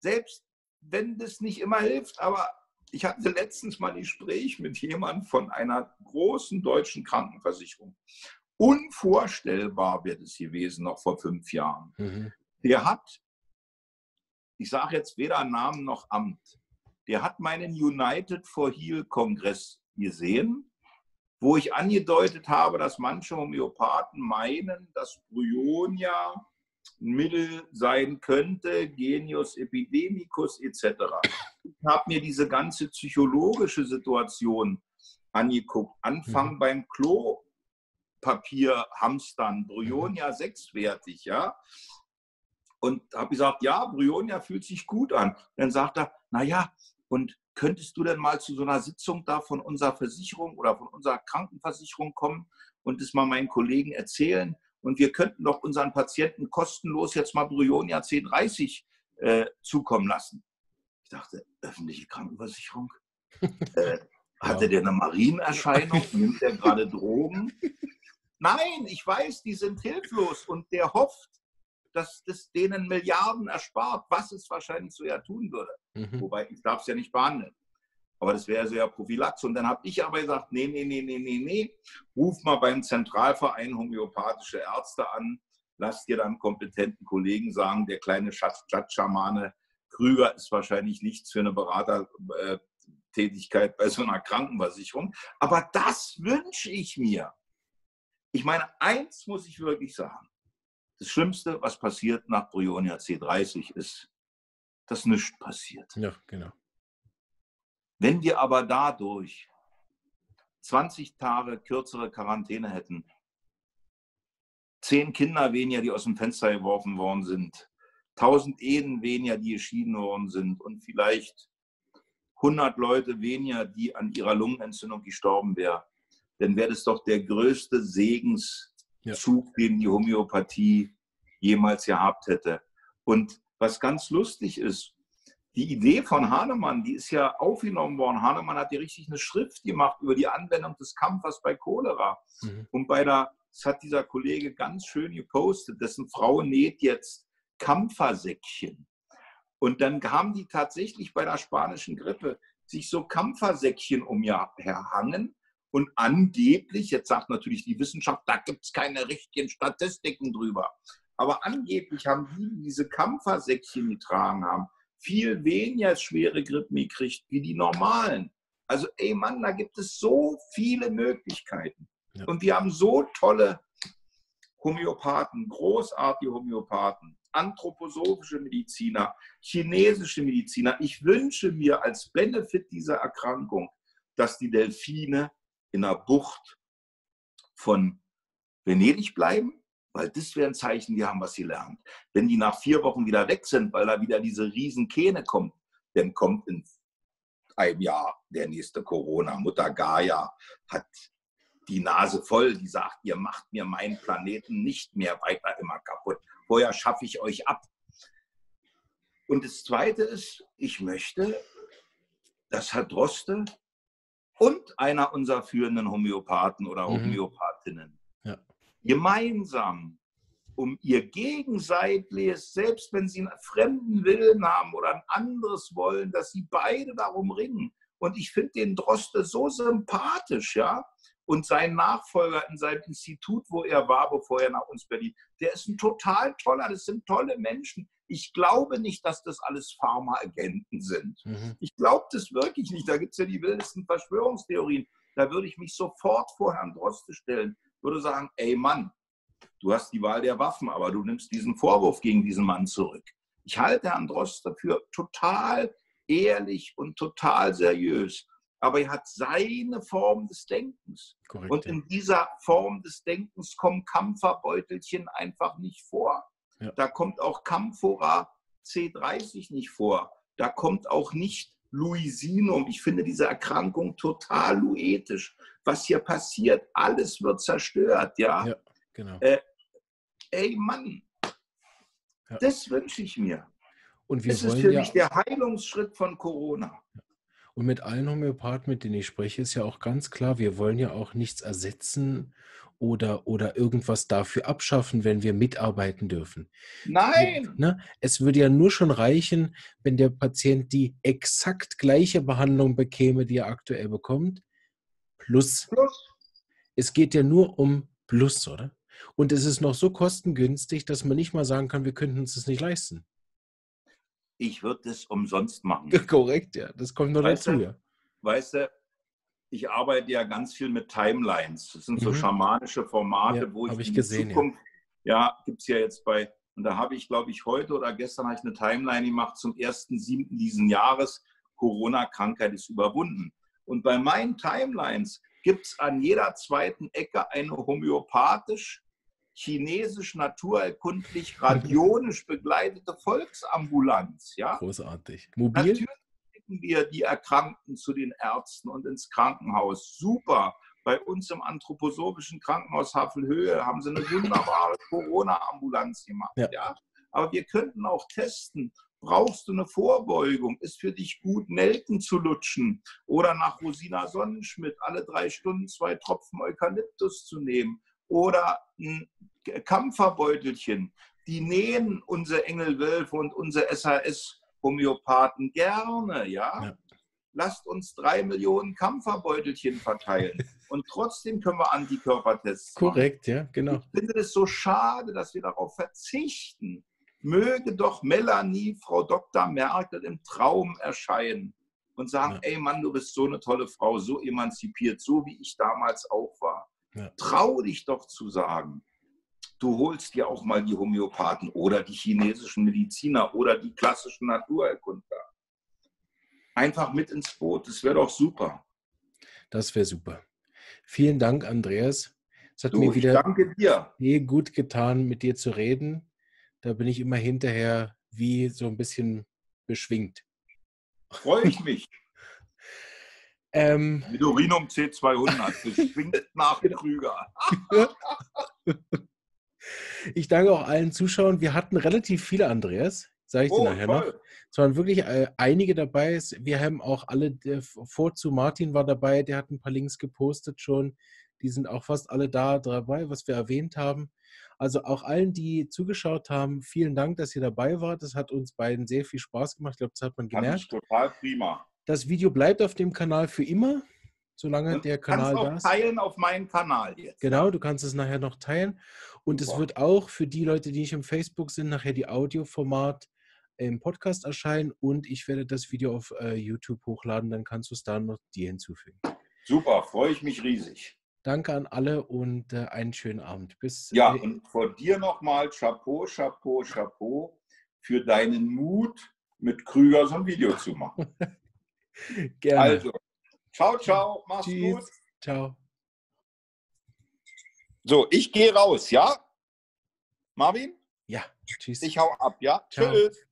selbst wenn das nicht immer hilft. Aber ich hatte letztens mal ein Gespräch mit jemandem von einer großen deutschen Krankenversicherung. Unvorstellbar wäre das gewesen, noch vor fünf Jahren. Mhm. Der hat, ich sage jetzt weder Namen noch Amt, der hat meinen United for Heal Kongress gesehen, wo ich angedeutet habe, dass manche Homöopathen meinen, dass Bryonia ein Mittel sein könnte, Genius epidemicus etc. Ich habe mir diese ganze psychologische Situation angeguckt. Anfang Mhm. beim Klopapier hamstern, Bryonia sechswertig, ja. Und habe gesagt, ja, Bryonia fühlt sich gut an. Dann sagt er, naja, und könntest du denn mal zu so einer Sitzung da von unserer Versicherung oder von unserer Krankenversicherung kommen und es mal meinen Kollegen erzählen? Und wir könnten doch unseren Patienten kostenlos jetzt mal Bryonia C30 äh, zukommen lassen. Ich dachte, öffentliche Krankenversicherung? äh, hatte der eine Marienerscheinung? Nimmt der gerade Drogen? Nein, ich weiß, die sind hilflos und der hofft, dass das denen Milliarden erspart, was es wahrscheinlich so ja tun würde. Mhm. Wobei ich darf es ja nicht behandeln. Aber das wäre so ja Prophylaxe. Und dann habe ich aber gesagt, nee, nee, nee, nee, nee, nee, ruf mal beim Zentralverein homöopathische Ärzte an, lass dir dann kompetenten Kollegen sagen, der kleine Stadtschamane Krüger ist wahrscheinlich nichts für eine Beratertätigkeit bei so einer Krankenversicherung. Aber das wünsche ich mir. Ich meine, eins muss ich wirklich sagen. Das Schlimmste, was passiert nach Bryonia C30, ist, dass nichts passiert. Ja, genau. Wenn wir aber dadurch 20 Tage kürzere Quarantäne hätten, zehn Kinder weniger, die aus dem Fenster geworfen worden sind, 1000 Ehen weniger, die geschieden worden sind und vielleicht 100 Leute weniger, die an ihrer Lungenentzündung gestorben wären, dann wäre das doch der größte Segenszug, den die Homöopathie jemals gehabt hätte. Und was ganz lustig ist, die Idee von Hahnemann, die ist ja aufgenommen worden. Hahnemann hat ja richtig eine Schrift gemacht über die Anwendung des Kampfers bei Cholera. Mhm. Und bei der, das hat dieser Kollege ganz schön gepostet, dessen Frau näht jetzt Kampfersäckchen. Und dann haben die tatsächlich bei der spanischen Grippe sich so Kampfersäckchen umgehangen Und angeblich, jetzt sagt natürlich die Wissenschaft, da gibt es keine richtigen Statistiken drüber. Aber angeblich haben die, die diese Kampfersäckchen getragen haben, viel weniger schwere Grippen gekriegt wie die normalen. Also, ey Mann, da gibt es so viele Möglichkeiten. Ja. Und wir haben so tolle Homöopathen, großartige Homöopathen, anthroposophische Mediziner, chinesische Mediziner. Ich wünsche mir als Benefit dieser Erkrankung, dass die Delfine in der Bucht von Venedig bleiben, weil das wäre ein Zeichen, die haben was gelernt. Wenn die nach vier Wochen wieder weg sind, weil da wieder diese riesen Kähne kommt, dann kommt in einem Jahr der nächste Corona. Mutter Gaia hat die Nase voll, die sagt, ihr macht mir meinen Planeten nicht mehr weiter immer kaputt. Vorher schaffe ich euch ab. Und das Zweite ist, ich möchte, dass Herr Droste und einer unserer führenden Homöopathen oder mhm. Homöopathinnen ja. gemeinsam um ihr gegenseitiges, selbst wenn sie einen fremden Willen haben oder ein anderes wollen, dass sie beide darum ringen. Und ich finde den Droste so sympathisch, ja. Und sein Nachfolger in seinem Institut, wo er war, bevor er nach uns Berlin, der ist ein total toller, das sind tolle Menschen. Ich glaube nicht, dass das alles Pharmaagenten sind. Mhm. Ich glaube das wirklich nicht. Da gibt es ja die wildesten Verschwörungstheorien. Da würde ich mich sofort vor Herrn Droste stellen, würde sagen, ey Mann, du hast die Wahl der Waffen, aber du nimmst diesen Vorwurf gegen diesen Mann zurück. Ich halte Herrn Droste für total ehrlich und total seriös aber er hat seine Form des Denkens. Korrekt, und in dieser Form des Denkens kommen Kampferbeutelchen einfach nicht vor. Ja. Da kommt auch Camphora C30 nicht vor. Da kommt auch nicht Luisinum. Ich finde diese Erkrankung total luetisch. Was hier passiert, alles wird zerstört. Ja, ja genau. Äh, ey Mann, ja. das wünsche ich mir. Und wir das ist für mich der Heilungsschritt von Corona. Und mit allen Homöopathen, mit denen ich spreche, ist ja auch ganz klar, wir wollen ja auch nichts ersetzen oder, oder irgendwas dafür abschaffen, wenn wir mitarbeiten dürfen. Nein! Ne? Es würde ja nur schon reichen, wenn der Patient die exakt gleiche Behandlung bekäme, die er aktuell bekommt, plus. plus. Es geht ja nur um Plus, oder? Und es ist noch so kostengünstig, dass man nicht mal sagen kann, wir könnten uns das nicht leisten ich würde das umsonst machen. Korrekt, ja. Das kommt nur weißt dazu, du, ja. Weißt du, ich arbeite ja ganz viel mit Timelines. Das sind so mhm. schamanische Formate, ja, wo ich, ich in gesehen, Zukunft, ja, ja gibt es ja jetzt bei, und da habe ich, glaube ich, heute oder gestern habe ich eine Timeline gemacht zum 1.7. diesen Jahres. Corona-Krankheit ist überwunden. Und bei meinen Timelines gibt es an jeder zweiten Ecke eine homöopathisch chinesisch naturerkundlich radionisch begleitete Volksambulanz. Ja? Großartig. Mobil? Natürlich schicken wir die Erkrankten zu den Ärzten und ins Krankenhaus. Super. Bei uns im anthroposophischen Krankenhaus Havelhöhe haben sie eine wunderbare Corona-Ambulanz gemacht. Ja. ja. Aber wir könnten auch testen, brauchst du eine Vorbeugung? Ist für dich gut, Nelken zu lutschen oder nach Rosina Sonnenschmidt alle drei Stunden zwei Tropfen Eukalyptus zu nehmen? Oder ein Kampferbeutelchen. Die nähen unsere Engelwölfe und unsere SHS-Homöopathen gerne, ja? ja? Lasst uns drei Millionen Kampferbeutelchen verteilen. Und trotzdem können wir Antikörpertests machen. Korrekt, ja, genau. Ich finde es so schade, dass wir darauf verzichten. Möge doch Melanie, Frau Dr. Merkel, im Traum erscheinen und sagen, ja. ey Mann, du bist so eine tolle Frau, so emanzipiert, so wie ich damals auch war. Ja. Trau dich doch zu sagen, du holst dir auch mal die Homöopathen oder die chinesischen Mediziner oder die klassischen Naturerkundler. Einfach mit ins Boot, das wäre doch super. Das wäre super. Vielen Dank, Andreas. Es hat du, mir wieder gut getan, mit dir zu reden. Da bin ich immer hinterher wie so ein bisschen beschwingt. Freue ich mich. Ähm, Vidorinum C200, geschwingt nach Krüger. ich danke auch allen Zuschauern. Wir hatten relativ viele, Andreas, sage ich oh, dir nachher toll. noch. Es waren wirklich äh, einige dabei. Wir haben auch alle, der, vor zu Martin war dabei, der hat ein paar Links gepostet schon. Die sind auch fast alle da dabei, was wir erwähnt haben. Also auch allen, die zugeschaut haben, vielen Dank, dass ihr dabei wart. Das hat uns beiden sehr viel Spaß gemacht. Ich glaube, das hat man gemerkt. Fand ich total prima. Das Video bleibt auf dem Kanal für immer. solange Und der du kannst Kanal auch da ist. teilen auf meinen Kanal jetzt. Genau, du kannst es nachher noch teilen. Und es Super. wird auch für die Leute, die nicht im Facebook sind, nachher die Audioformat im Podcast erscheinen und ich werde das Video auf äh, YouTube hochladen, dann kannst du es da noch dir hinzufügen. Super, freue ich mich riesig. Danke an alle und äh, einen schönen Abend. Bis Ja, äh, und vor dir nochmal Chapeau, Chapeau, Chapeau für deinen Mut, mit Krüger so ein Video zu machen. gerne. Also, ciao, ciao, mach's Tschüss. gut. Ciao. So, ich gehe raus, ja? Marvin, Ja, tschüss. ich hau ab, ja? Ciao. Tschüss.